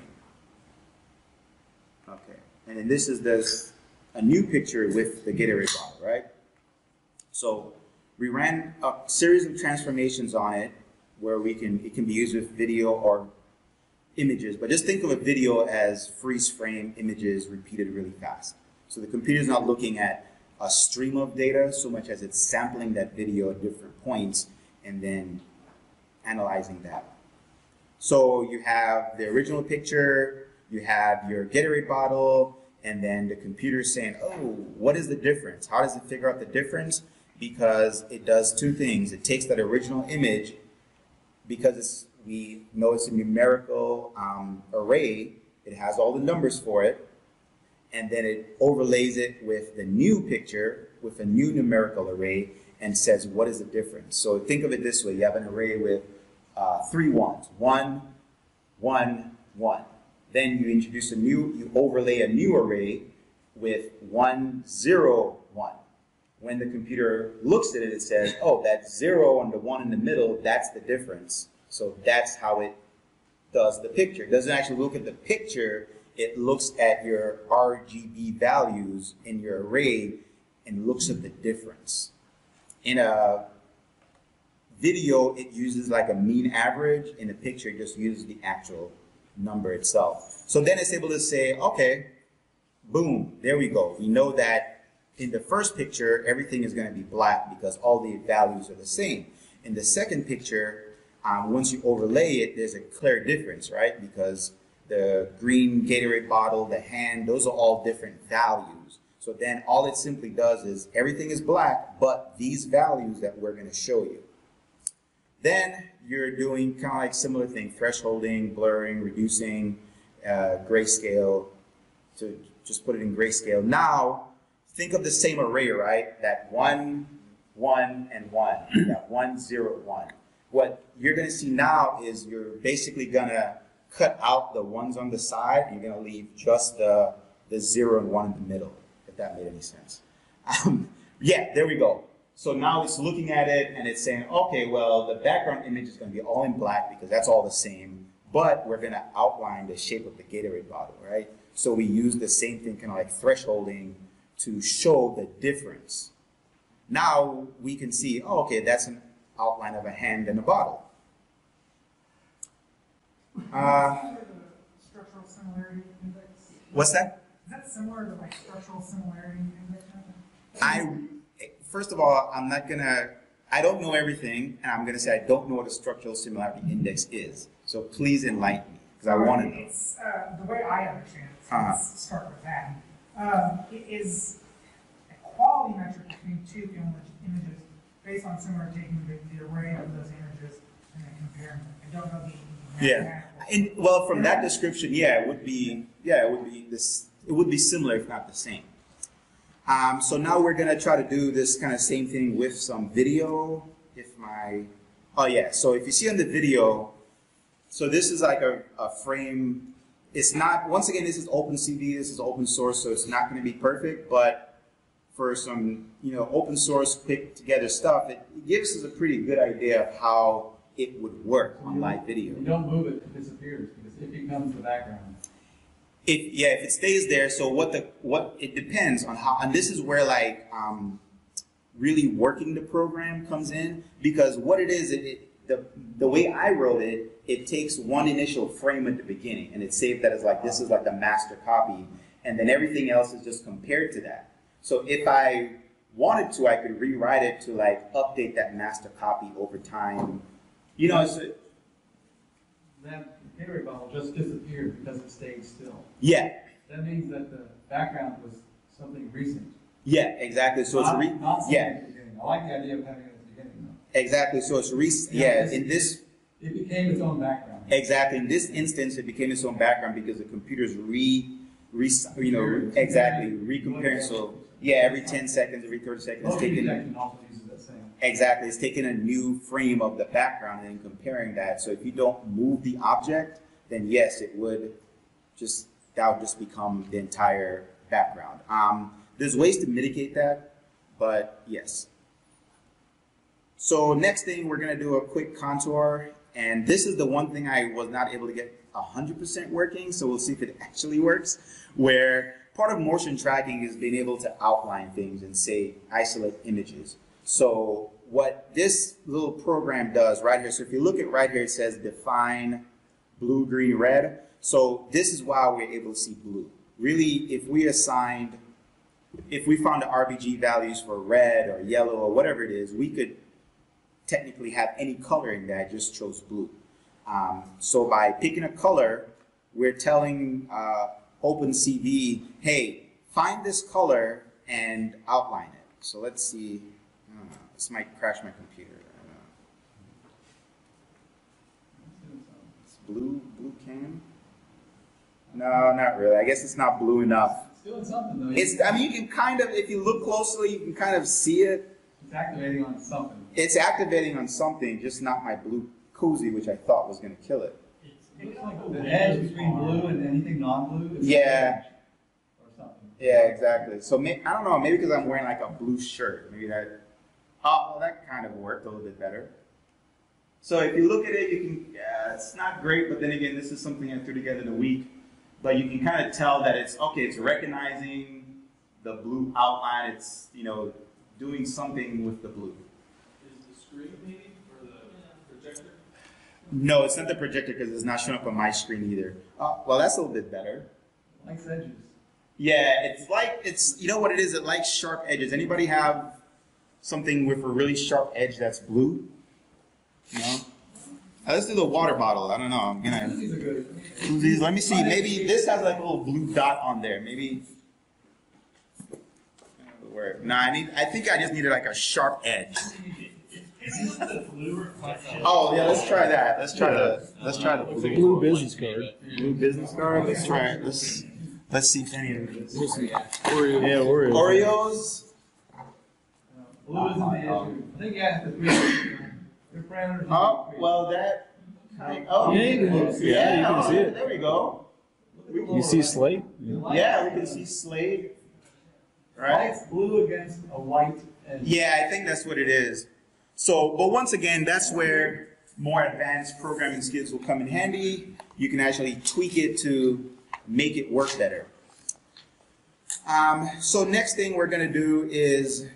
Okay. And then this is this a new picture with the Gatorade bottle, right? So we ran a series of transformations on it where we can it can be used with video or images, but just think of a video as freeze frame images repeated really fast. So the computer's not looking at a stream of data so much as it's sampling that video at different points and then analyzing that. So you have the original picture, you have your Gatorade bottle, and then the computer saying, oh, what is the difference? How does it figure out the difference? Because it does two things. It takes that original image, because it's we know it's a numerical um, array. It has all the numbers for it. And then it overlays it with the new picture with a new numerical array and says, what is the difference? So think of it this way. You have an array with uh, three ones. One, one, one. Then you introduce a new, you overlay a new array with one, zero, one. When the computer looks at it, it says, oh, that zero and the one in the middle, that's the difference. So that's how it does the picture. It doesn't actually look at the picture, it looks at your RGB values in your array and looks at the difference. In a video, it uses like a mean average. In a picture, it just uses the actual number itself. So then it's able to say, okay, boom, there we go. We know that in the first picture, everything is going to be black because all the values are the same. In the second picture, um, once you overlay it, there's a clear difference, right? Because the green Gatorade bottle, the hand, those are all different values. So then all it simply does is everything is black, but these values that we're going to show you. Then you're doing kind of like similar thing, thresholding, blurring, reducing, uh, grayscale, to just put it in grayscale. Now, think of the same array, right? That one, one, and one. That one, zero, one. What you're going to see now is you're basically going to cut out the ones on the side and you're going to leave just the, the zero and one in the middle, if that made any sense. Um, yeah, there we go. So now it's looking at it and it's saying, okay, well, the background image is going to be all in black because that's all the same, but we're going to outline the shape of the Gatorade bottle, right? So we use the same thing, kind of like thresholding, to show the difference. Now we can see, oh, okay, that's an outline of a hand and a bottle. Uh, Structural similarity index? what's that? Is that similar to like structural similarity index? I first of all, I'm not gonna. I don't know everything, and I'm gonna say I don't know what a structural similarity index is. So please enlighten me, because I want to know. It's, uh, the way I understand it, so Uh-huh. let's start with that. Um, it is a quality metric between two image, images based on similar taking the, the array of those images and then comparing them. I don't know the Yeah. And well, from that description, yeah, it would be. Yeah, it would be this. It would be similar, if not the same. Um, so now we're gonna try to do this kind of same thing with some video. If my, oh yeah, so if you see on the video, So this is like a, a frame. It's not, once again, this is OpenCV, this is open source, so it's not going to be perfect, but for some, you know, open source, quick together stuff, it, it gives us a pretty good idea of how it would work on live video. You don't move it, it disappears, because it becomes the background. If yeah, if it stays there, so what the what it depends on how, and this is where like um, really working the program comes in because what it is, it, it the the way I wrote it, it takes one initial frame at the beginning and it saved that as like this is like the master copy, and then everything else is just compared to that. So if I wanted to, I could rewrite it to like update that master copy over time. You know, it's, That Gatorade bubble just disappeared because it stayed still. yeah, That means that the background was something recent. yeah, exactly. So it's Not- re- Not something yeah. at the beginning. I like the idea of having it at the beginning, though. Exactly. So it's recent. yeah. In this It became its own background. exactly in this instance, it became its own background because the computer's re, re you know exactly recomparing. So yeah, every ten seconds, every thirty seconds, it's taking detection also uses that same. exactly. It's taking a new frame of the background and comparing that. So if you don't move the object, then yes, it would just that would just become the entire background. Um, there's ways to mitigate that, but yes. So next thing, we're gonna do a quick contour, and this is the one thing I was not able to get 100% working, so we'll see if it actually works, where part of motion tracking is being able to outline things and say, isolate images. So what this little program does right here, so if you look at right here, it says define blue, green, red. So this is why we're able to see blue. Really, if we assigned, if we found the RBG values for red or yellow or whatever it is, we could technically have any color coloring that just chose blue. Um, so by picking a color, we're telling uh, OpenCV, hey, find this color and outline it. So let's see. Know, this might crash my computer. I don't know. It's blue, blue can? No, not really. I guess it's not blue enough. It's doing something, though. It's. I mean, you can kind of, if you look closely, you can kind of see it. It's activating on something. It's activating on something, just not my blue cozy, which I thought was going to kill it. It like the edge between blue and anything non-blue is. Yeah. Or something. Yeah, exactly. So may, I don't know. Maybe because I'm wearing like a blue shirt, maybe that. Oh, well, that kind of worked a little bit better. So if you look at it, you can. Yeah, it's not great, but then again, this is something I threw together in a week. But you can kind of tell that it's okay. It's recognizing the blue outline. It's you know doing something with the blue. Is the screen maybe, or the projector? No, it's not the projector because it's not showing up on my screen either. Oh, well, that's a little bit better. Likes edges. Yeah, it's like it's you know what it is. It likes sharp edges. Anybody have something with a really sharp edge that's blue? No. Uh, let's do the water bottle. I don't know. I'm gonna. These are good. Let me see. Maybe this has like a little blue dot on there. Maybe. Where? No, I need. I think I just needed like a sharp edge. Oh yeah, let's try that. Let's try the. Let's try the blue. Blue business card. Blue business card. Let's try it. Let's. Let's see if any of it. Oreo. Yeah, Oreo. Oreos. Blue isn't the issue. I think you have to tweak your parameters. Oh, well, that. Oh, Yeah, you can see- yeah, you can see it. There we go. You see Slate? Yeah, we can see Slade. Right? It's blue against a white and. Yeah, I think that's what it is. So, but once again, that's where more advanced programming skills will come in handy. You can actually tweak it to make it work better. Um, so next thing we're going to do is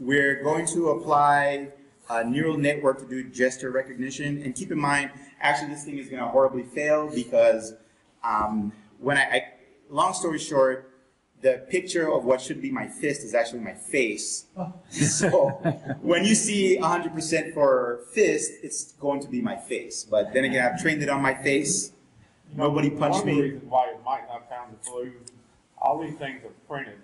we're going to apply a neural network to do gesture recognition. And keep in mind, actually this thing is going to horribly fail because um, when I, I, long story short, the picture of what should be my fist is actually my face. So when you see 100% for fist, it's going to be my face. But then again, I've trained it on my face. Nobody punched One me. reasons why it might not found the blue, all these things are printed.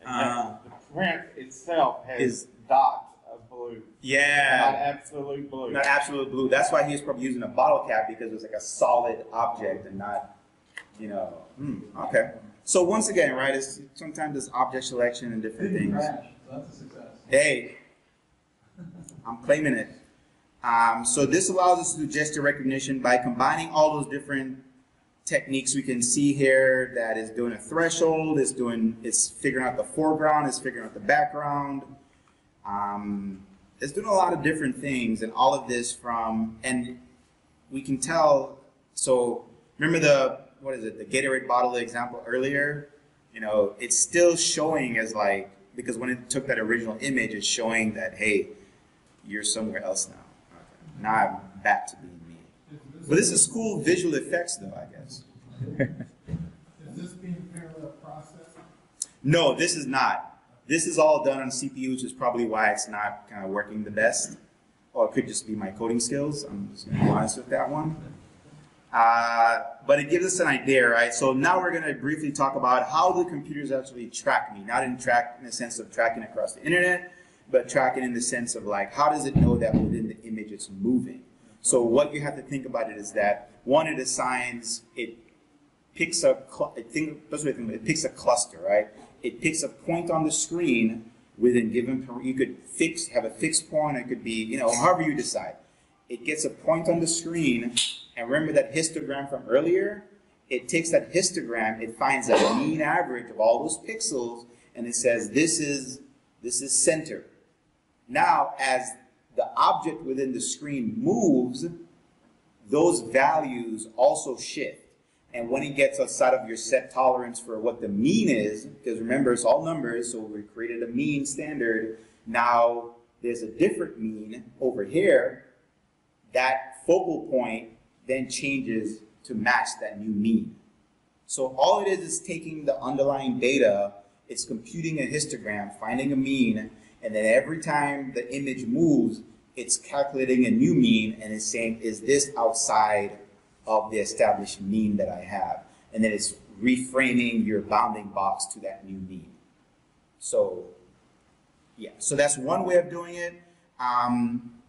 And Uh, the print itself has is- dots of blue, Yeah. not absolute blue. Not absolute blue. That's why he was probably using a bottle cap because it was like a solid object and not, you know. Hmm, okay. So once again, right? It's sometimes it's object selection and different things. crash, that's a success. Hey, I'm claiming it. Um, so this allows us to do gesture recognition by combining all those different techniques we can see here that is doing a threshold, is doing, it's figuring out the foreground, it's figuring out the background. Um, it's doing a lot of different things and all of this from, and we can tell, so remember the, what is it, the Gatorade bottle example earlier? You know, it's still showing as like, because when it took that original image, it's showing that, hey, you're somewhere else now. Okay. Now I'm back to being me. But this is cool visual effects though, I guess. Is this being parallel processed? No, this is not. This is all done on CPU, which is probably why it's not kind of working the best. Or it could just be my coding skills. I'm just going to be honest with that one. Uh, but it gives us an idea, right? So now we're going to briefly talk about how the computers actually track me. Not in track in the sense of tracking across the internet, but tracking in the sense of like, how does it know that within the image it's moving? So what you have to think about it is that one, it assigns, it picks a, I think, best way to think it, picks a cluster, right? It picks a point on the screen within given, you could fix, have a fixed point, it could be, you know, however you decide. It gets a point on the screen, and remember that histogram from earlier? It takes that histogram, it finds a mean average of all those pixels, and it says this is, this is center. Now, as the object within the screen moves, those values also shift. And when it gets outside of your set tolerance for what the mean is, because remember it's all numbers, so we created a mean standard. Now there's a different mean over here. That focal point then changes to match that new mean. So all it is is taking the underlying data, it's computing a histogram, finding a mean, and then every time the image moves, it's calculating a new mean and it's saying, is this outside of the established mean that I have? And then it's reframing your bounding box to that new mean. So, yeah, so that's one way of doing it. Um,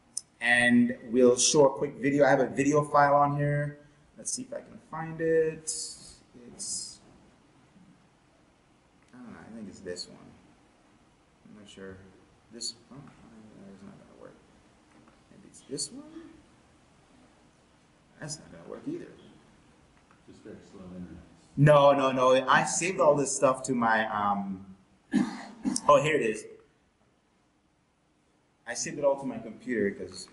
and we'll show a quick video. I have a video file on here. Let's see if I can find it. It's, I don't know, I think it's this one. I'm not sure. This, oh, it's not gonna work. Maybe it's this one? That's not gonna work either. Just very slow internet. No, no, no. I saved all this stuff to my, um, oh, here it is. I saved it all to my computer because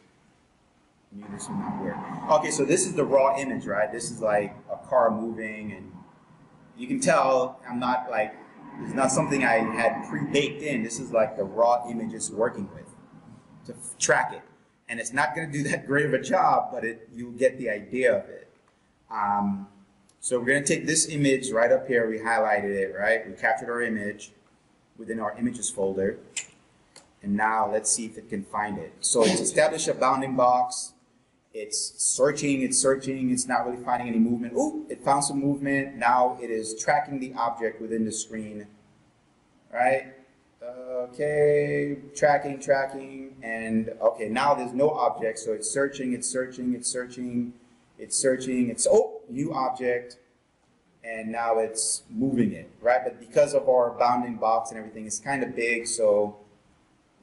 knew this would not work. Okay, so this is the raw image, right? This is like a car moving, and you can tell I'm not like, it's not something I had pre-baked in. This is like the raw image it's working with to track it. And it's not going to do that great of a job, but it you'll get the idea of it. Um, so we're going to take this image right up here. We highlighted it, right? We captured our image within our images folder. And now let's see if it can find it. So it's established a bounding box. It's searching, it's searching, it's not really finding any movement. Oh, it found some movement. Now it is tracking the object within the screen. Right? Okay, tracking, tracking, and okay, now there's no object, so it's searching, it's searching, it's searching, it's searching, it's, oh, new object, and now it's moving it, right? But because of our bounding box and everything, it's kind of big, so,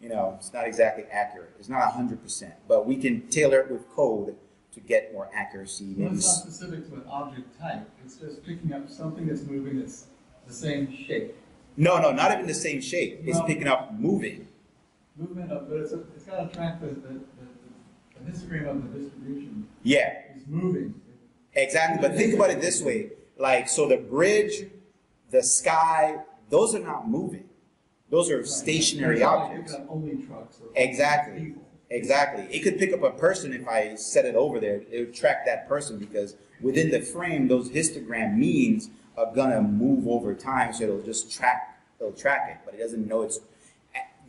you know, it's not exactly accurate. It's not 100%, but we can tailor it with code to get more accuracy. Well, it's not specific to an object type, it's just picking up something that's moving that's the same shape. No, no, not even the same shape. It's picking up moving. Movement of, but it's, a- it's gotta track the, the, the, the histogram of the distribution. Yeah, It's moving. exactly. But think about it this way. Like, so the bridge, the sky, those are not moving. Those are stationary It's not like objects. Only trucks. Exactly. Exactly. It could pick up a person if I set it over there. It would track that person because within the frame, those histogram means are gonna move over time, so it'll just track. It'll track it, but it doesn't know it's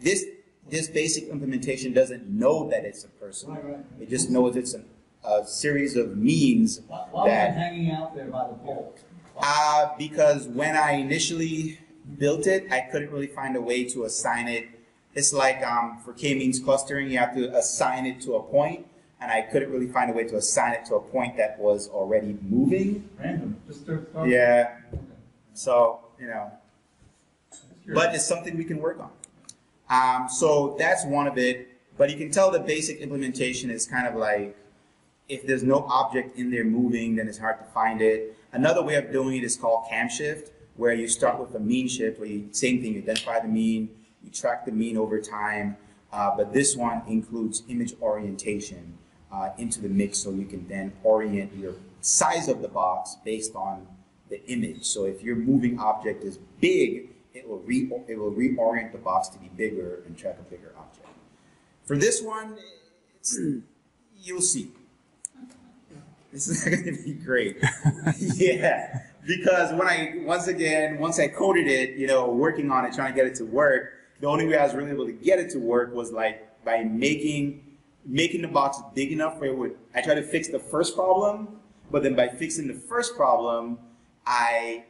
this. This basic implementation doesn't know that it's a person. Right, right. It just knows it's an, a series of means Why, why was it that hanging out there by the pole? uh, because when I initially built it, I couldn't really find a way to assign it. It's like um, for k-means clustering, you have to assign it to a point, and I couldn't really find a way to assign it to a point that was already moving. Random, just to. Yeah, Okay. so you know, but it's something we can work on. Um, so that's one of it. But you can tell the basic implementation is kind of like, if there's no object in there moving, then it's hard to find it. Another way of doing it is called cam shift, where you start with a mean shift, where you, same thing, you identify the mean, you track the mean over time, uh, but this one includes image orientation uh, into the mix so you can then orient your size of the box based on the image. So if your moving object is big, it will, re- it will reorient the box to be bigger and track a bigger object. For this one, you'll see. This is not going to be great. yeah, because when I once again once I coded it, you know, working on it, trying to get it to work, the only way I was really able to get it to work was like by making making the box big enough where it would. I tried to fix the first problem, but then by fixing the first problem, I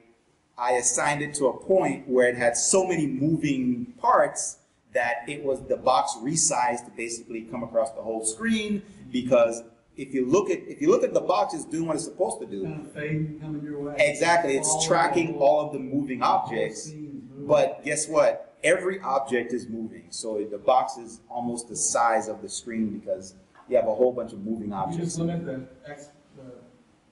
I assigned it to a point where it had so many moving parts that it was the box resized to basically come across the whole screen because if you look at if you look at the box, it's doing what it's supposed to do. Kind of fade coming your way. Exactly, it's All tracking all of the moving objects. But guess what? Every object is moving, so the box is almost the size of the screen because you have a whole bunch of moving You objects. just limit the X, the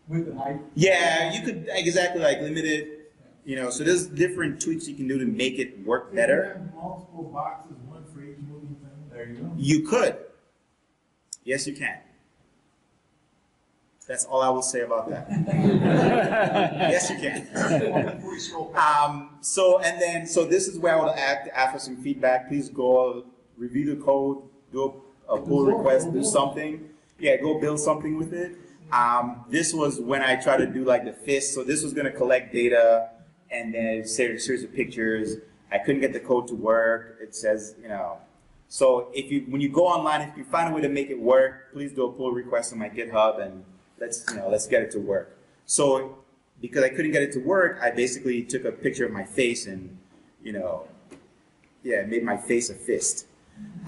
width and height. Yeah, you could exactly like limit it. You know, so there's different tweaks you can do to make it work better. multiple boxes, one for each moving thing. There you go. You could. Yes, you can. That's all I will say about that. yes, you can. Um, so, and then, so this is where I would act, ask for some feedback. Please go review the code, do a, a pull request, do something. Yeah, go build something with it. Um, this was when I tried to do like the fist. So this was going to collect data and then say a series of pictures. I couldn't get the code to work. It says, you know, so if you when you go online, if you find a way to make it work, please do a pull request on my GitHub and let's you know let's get it to work. So because I couldn't get it to work, I basically took a picture of my face and you know yeah made my face a fist.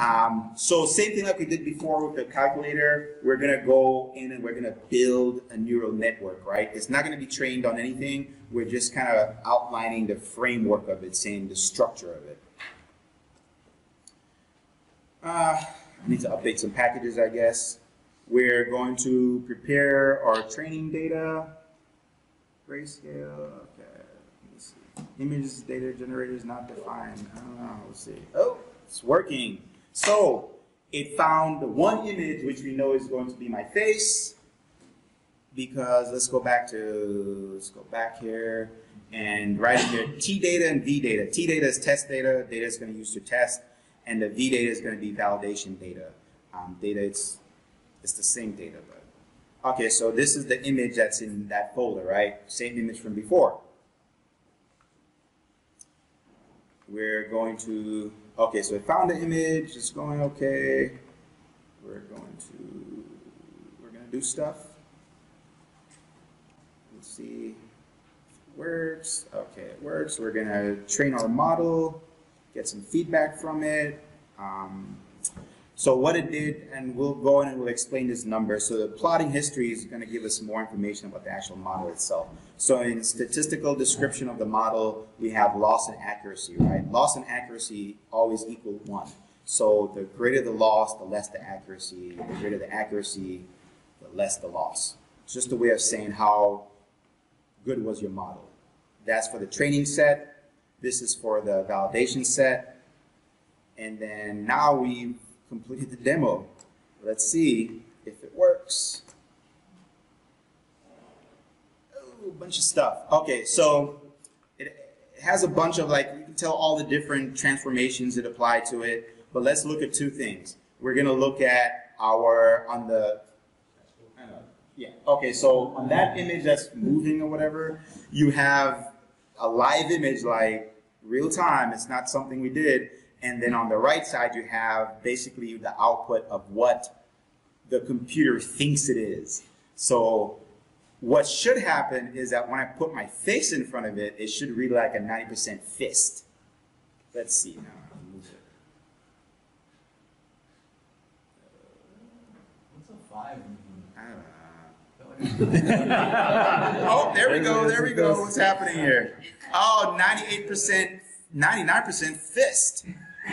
Um, so same thing like we did before with the calculator, we're gonna go in and we're gonna build a neural network, right? It's not gonna be trained on anything. We're just kind of outlining the framework of it, saying the structure of it. Uh, I need to update some packages, I guess. We're going to prepare our training data. Grayscale, okay. Let's see. Images data generator is not defined. I don't know. Let's see. Oh, it's working. So it found the one image which we know is going to be my face. Because let's go back to let's go back here and right here T data and V data. T data is test data. Data is going to use to test and the V data is going to be validation data. Um, data, it's, it's the same data, but. Okay, so this is the image that's in that folder, right? Same image from before. We're going to, okay, so we found the image, it's going okay. We're going to, we're to do stuff. Let's see. Works, okay, it works. We're going to train our model get some feedback from it. Um, so what it did, and we'll go in and we'll explain this number. So the plotting history is going to give us more information about the actual model itself. So in statistical description of the model, we have loss and accuracy, right? Loss and accuracy always equal one. So the greater the loss, the less the accuracy. The greater the accuracy, the less the loss. It's just a way of saying how good was your model. That's for the training set. This is for the validation set. And then now we've completed the demo. Let's see if it works. Oh, a bunch of stuff. Okay, so it has a bunch of like, you can tell all the different transformations that apply to it. But let's look at two things. We're going to look at our, on the, yeah, okay, so on that image that's moving or whatever, you have a live image like real time. It's not something we did. And then on the right side, you have basically the output of what the computer thinks it is. So what should happen is that when I put my face in front of it, it should read like a 90% fist. Let's see now. I'll move it. What's a five? I don't know. oh, there we go, there we go. What's happening here? Oh, 98%, 99% fist.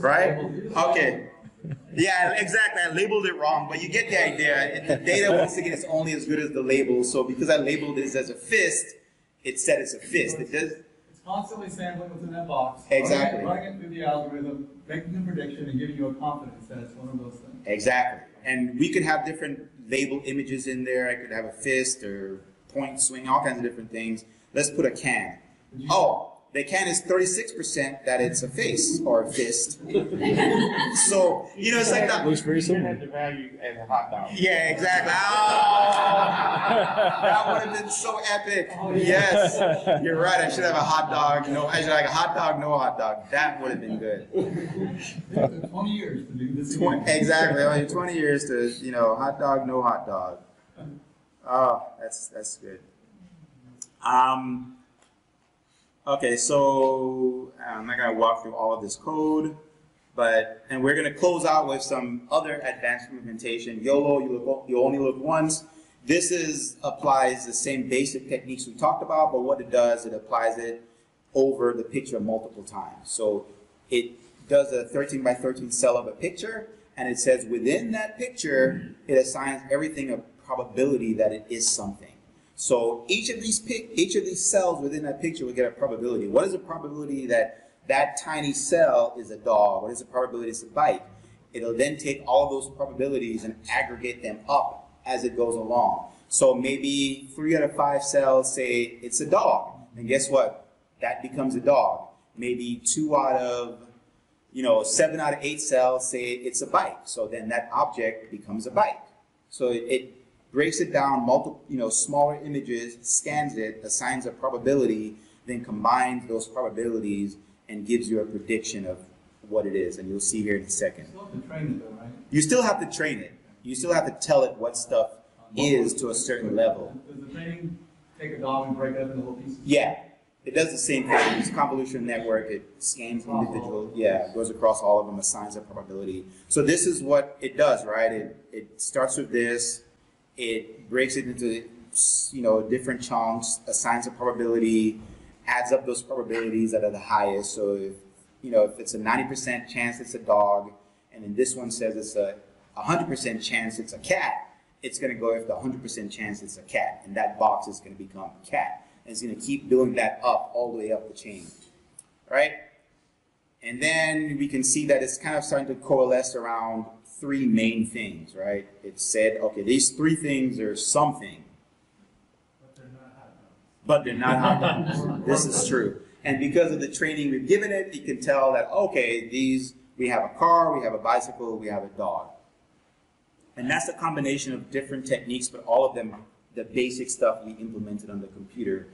right? Okay. Yeah, exactly. I labeled it wrong, but you get the idea. The data, once again, is only as good as the label. So because I labeled this as a fist, it said it's a fist. It does. It's constantly sampling what's in that box. Exactly. Running it through the algorithm, making a prediction, and giving you a confidence that it's one of those things. Exactly. And we could have different label images in there. I could have a fist or point swing, all kinds of different things. Let's put a can. Oh, the can is 36% that it's a face or a fist. so, you know, it's like that. Looks very You similar. had the value as a hot dog. Yeah, exactly. Oh, that would have been so epic. Yes, you're right. I should have a hot dog. No, I should have a hot dog, no hot dog. That would have been good. Twenty years to do this. Twen- again. exactly. Only 20 years to, you know, hot dog, no hot dog. Oh, that's that's good. Um, okay, so um, I'm not gonna walk through all of this code, but and we're gonna close out with some other advanced implementation. YOLO, you look, you only look once. This is applies the same basic techniques we talked about, but what it does, it applies it over the picture multiple times. So it does a 13 by 13 cell of a picture, and it says within that picture, it assigns everything a probability that it is something. So each of these each of these cells within that picture will get a probability. What is the probability that that tiny cell is a dog? What is the probability it's a bike? It'll then take all those probabilities and aggregate them up as it goes along. So maybe three out of five cells say it's a dog, and guess what? That becomes a dog. Maybe two out of you know, seven out of eight cells say it's a bike. So then that object becomes a bike. So it, it breaks it down, multiple, you know, smaller images, scans it, assigns a probability, then combines those probabilities and gives you a prediction of what it is. And you'll see here in a second. Still have to train it though, right? You still have to train it. You still have to tell it what stuff is to a certain level. Does the training take a dog and break it up into little pieces? Yeah, it does the same thing. It's a convolutional network. It scans individual. Yeah, it goes across all of them, assigns a probability. So this is what it does, right? It it starts with this. It breaks it into you know different chunks, assigns a probability, adds up those probabilities that are the highest. So if you know if it's a ninety percent chance it's a dog, and then this one says it's a hundred percent chance it's a cat, it's going to go with the 100% chance it's a cat, and that box is going to become a cat. And it's going to keep doing that up all the way up the chain, right? And then we can see that it's kind of starting to coalesce around three main things, right? It said, okay, these three things are something, But they're not hot dogs. but they're not hot dogs. this is true. And because of the training we've given it, you can tell that, okay, these, we have a car, we have a bicycle, we have a dog. And that's a combination of different techniques, but all of them, the basic stuff we implemented on the computer,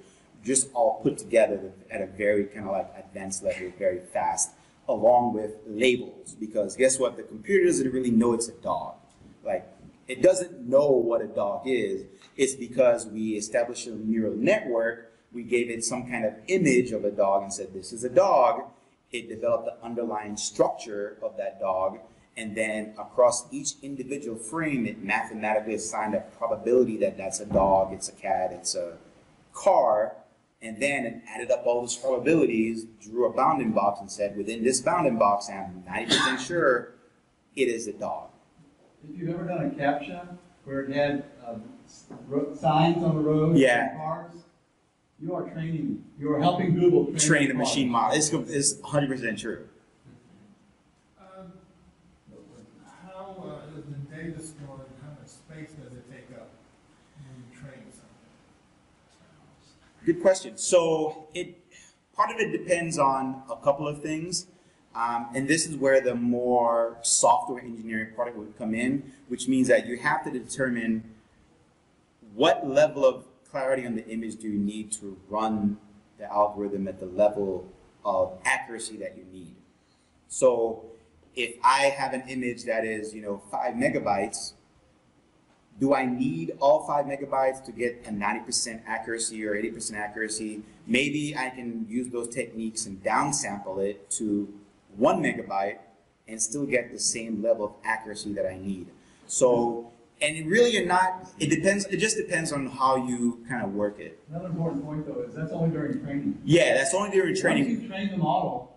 just all put together at a very kind of like advanced level, very fast, along with labels. Because guess what? The computer doesn't really know it's a dog. Like, it doesn't know what a dog is. It's because we established a neural network, we gave it some kind of image of a dog and said, this is a dog. It developed the underlying structure of that dog and then across each individual frame, it mathematically assigned a probability that that's a dog, it's a cat, it's a car, and then added up all those probabilities, drew a bounding box, and said, within this bounding box, I'm 90% sure it is a dog. If you've ever done a CAPTCHA where it had s- ro- signs on the road Yeah. and cars, you are training, you are helping Google train, Train a the machine model. model. It's, it's 100% true. Um, How uh, is the data stored, how much space does it take up when you train something? Good question. So it part of it depends on a couple of things, um, and this is where the more software engineering part would come in, which means that you have to determine what level of clarity on the image do you need to run the algorithm at the level of accuracy that you need. So if I have an image that is, you know, five megabytes, do I need all five megabytes to get a 90% accuracy or 80% accuracy? Maybe I can use those techniques and downsample it to one megabyte and still get the same level of accuracy that I need. So, and it really you're not, it depends, it just depends on how you kind of work it. Another important point though is that's only during training. Yeah, that's only during Once training. you train the model,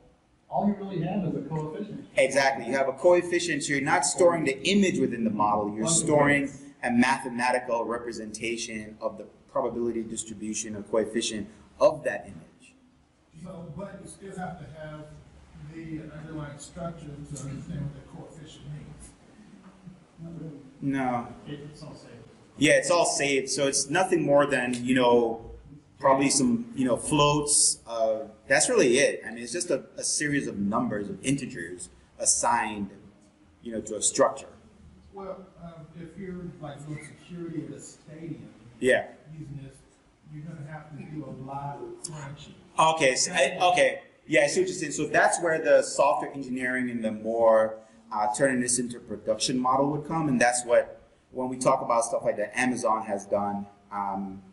all you really have is a coefficient. Exactly. You have a coefficient, so you're not storing the image within the model, you're storing a mathematical representation of the probability distribution or coefficient of that image. So, but you still have to have the underlying structure to understand what the coefficient means. No. It's all safe. Yeah, it's all saved, so it's nothing more than, you know, probably some, you know, floats. Uh, that's really it. I mean, it's just a, a series of numbers, of integers assigned, you know, to a structure. Well, um, if you're like doing security at a stadium, Yeah. using this, you're gonna have to do a lot of crunching. Okay, so I, okay, yeah, I see what you're saying. So that's where the software engineering and the more uh, turning this into a production model would come, and that's what when we talk about stuff like that, Amazon has done. Um,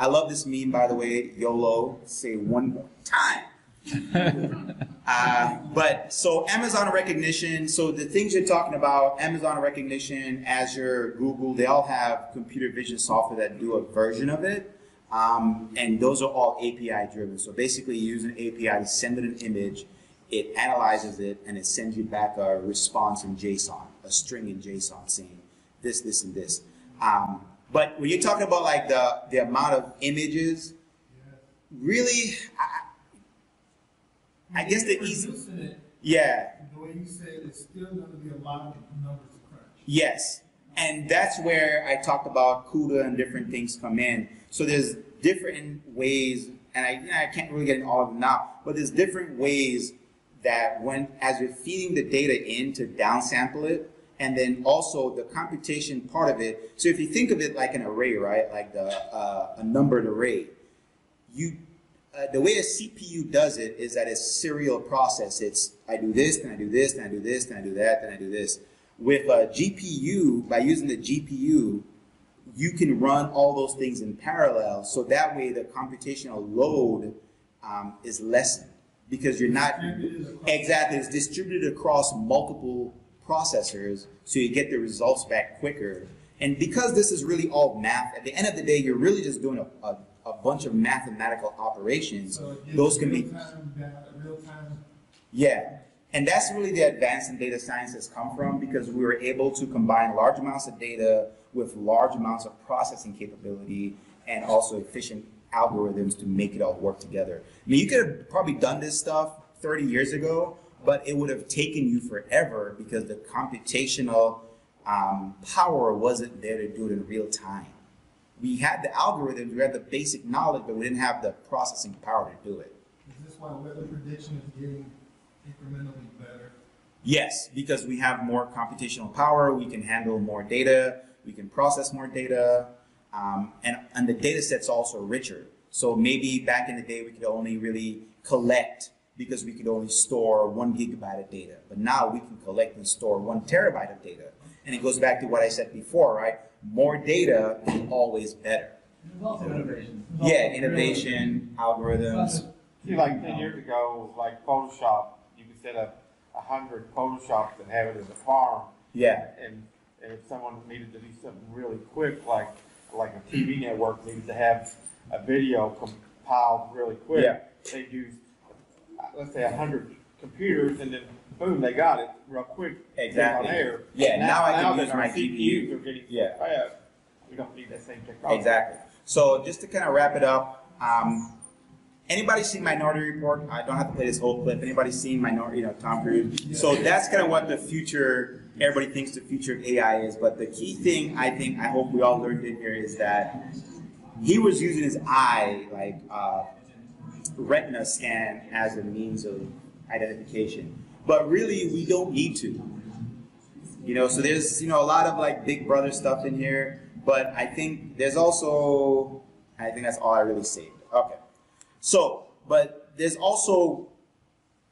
I love this meme, by the way. YOLO, say one more time. Uh, but so Amazon Rekognition, so the things you're talking about, Amazon Rekognition, Azure, Google, they all have computer vision software that do a version of it. Um, and those are all API driven. So basically you use an API to send it an image, it analyzes it, and it sends you back a response in JSON, a string in JSON saying this, this, and this. Um, but when you're talking about like the, the amount of images, really, I, I guess the easy, it, yeah, the way you said, it's still gonna be a lot of numbers to crunch. Yes, and that's where I talked about CUDA and different things come in. So there's different ways, and I, I can't really get into all of them now, but there's different ways that when, as you're feeding the data in to downsample it, and then also the computation part of it. So if you think of it like an array, right, like the uh, a numbered array, you uh, the way a CPU does it is that it's serial process. It's I do this, then I do this, then I do this, then I do that, then I do this. With a GPU, by using the GPU, you can run all those things in parallel. So that way, the computational load um, is lessened because you're not exactly. It's distributed across multiple processors, so you get the results back quicker. And because this is really all math, at the end of the day, you're really just doing a, a, a bunch of mathematical operations. So Those can be real-time data, real-time yeah, and that's really the advance in data science has come from because we were able to combine large amounts of data with large amounts of processing capability and also efficient algorithms to make it all work together. I mean, you could have probably done this stuff 30 years ago, but it would have taken you forever because the computational um, power wasn't there to do it in real time. We had the algorithms, we had the basic knowledge, but we didn't have the processing power to do it. Is this why weather prediction is getting incrementally better? Yes, because we have more computational power, we can handle more data, we can process more data, um, and, and the data set's also richer. So maybe back in the day we could only really collect because we could only store one gigabyte of data. But now we can collect and store one terabyte of data. And it goes back to what I said before, right? More data is always better. There's also innovation. Yeah, innovation, algorithms. See, like ten years ago, like Photoshop, you could set up a hundred Photoshops and have it as a farm. Yeah. And, and if someone needed to do something really quick, like, like a TV network needed to have a video compiled really quick. Yeah. They'd use, uh, let's say a hundred computers and then boom, they got it real quick. Exactly. On air. Yeah, now I can that use my GPU. are getting so Yeah. fast, we don't need that same technology. Exactly. So just to kind of wrap it up, um, anybody seen Minority Report? I don't have to play this whole clip. Anybody seen Minority? You know, Tom Cruise. So that's kind of what the future. Everybody thinks the future of AI is, but the key thing I think I hope we all learned in here is that he was using his eye like uh, retina scan as a means of identification, but really we don't need to. You know, so there's you know a lot of like Big Brother stuff in here, but I think there's also I think that's all I really saved. Okay, so but there's also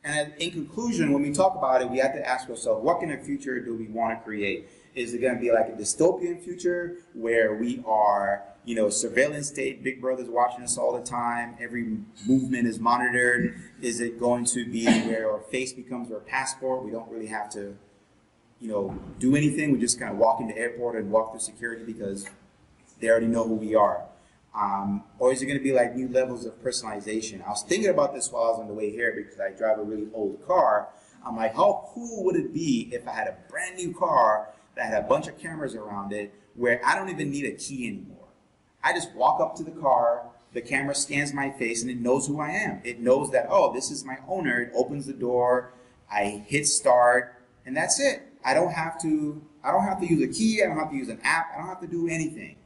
and in conclusion, when we talk about it, we have to ask ourselves, what kind of future do we want to create? Is it going to be like a dystopian future where we are, you know, surveillance state, Big Brother's watching us all the time, every movement is monitored? Is it going to be where our face becomes our passport? We don't really have to, you know, do anything. We just kind of walk into the airport and walk through security because they already know who we are. Um, or is it going to be like new levels of personalization? I was thinking about this while I was on the way here because I drive a really old car. I'm like, how cool would it be if I had a brand new car that had a bunch of cameras around it where I don't even need a key anymore? I just walk up to the car, the camera scans my face, and it knows who I am. It knows that, oh, this is my owner. It opens the door, I hit start, and that's it. I don't have to I don't have to use a key, I don't have to use an app, I don't have to do anything.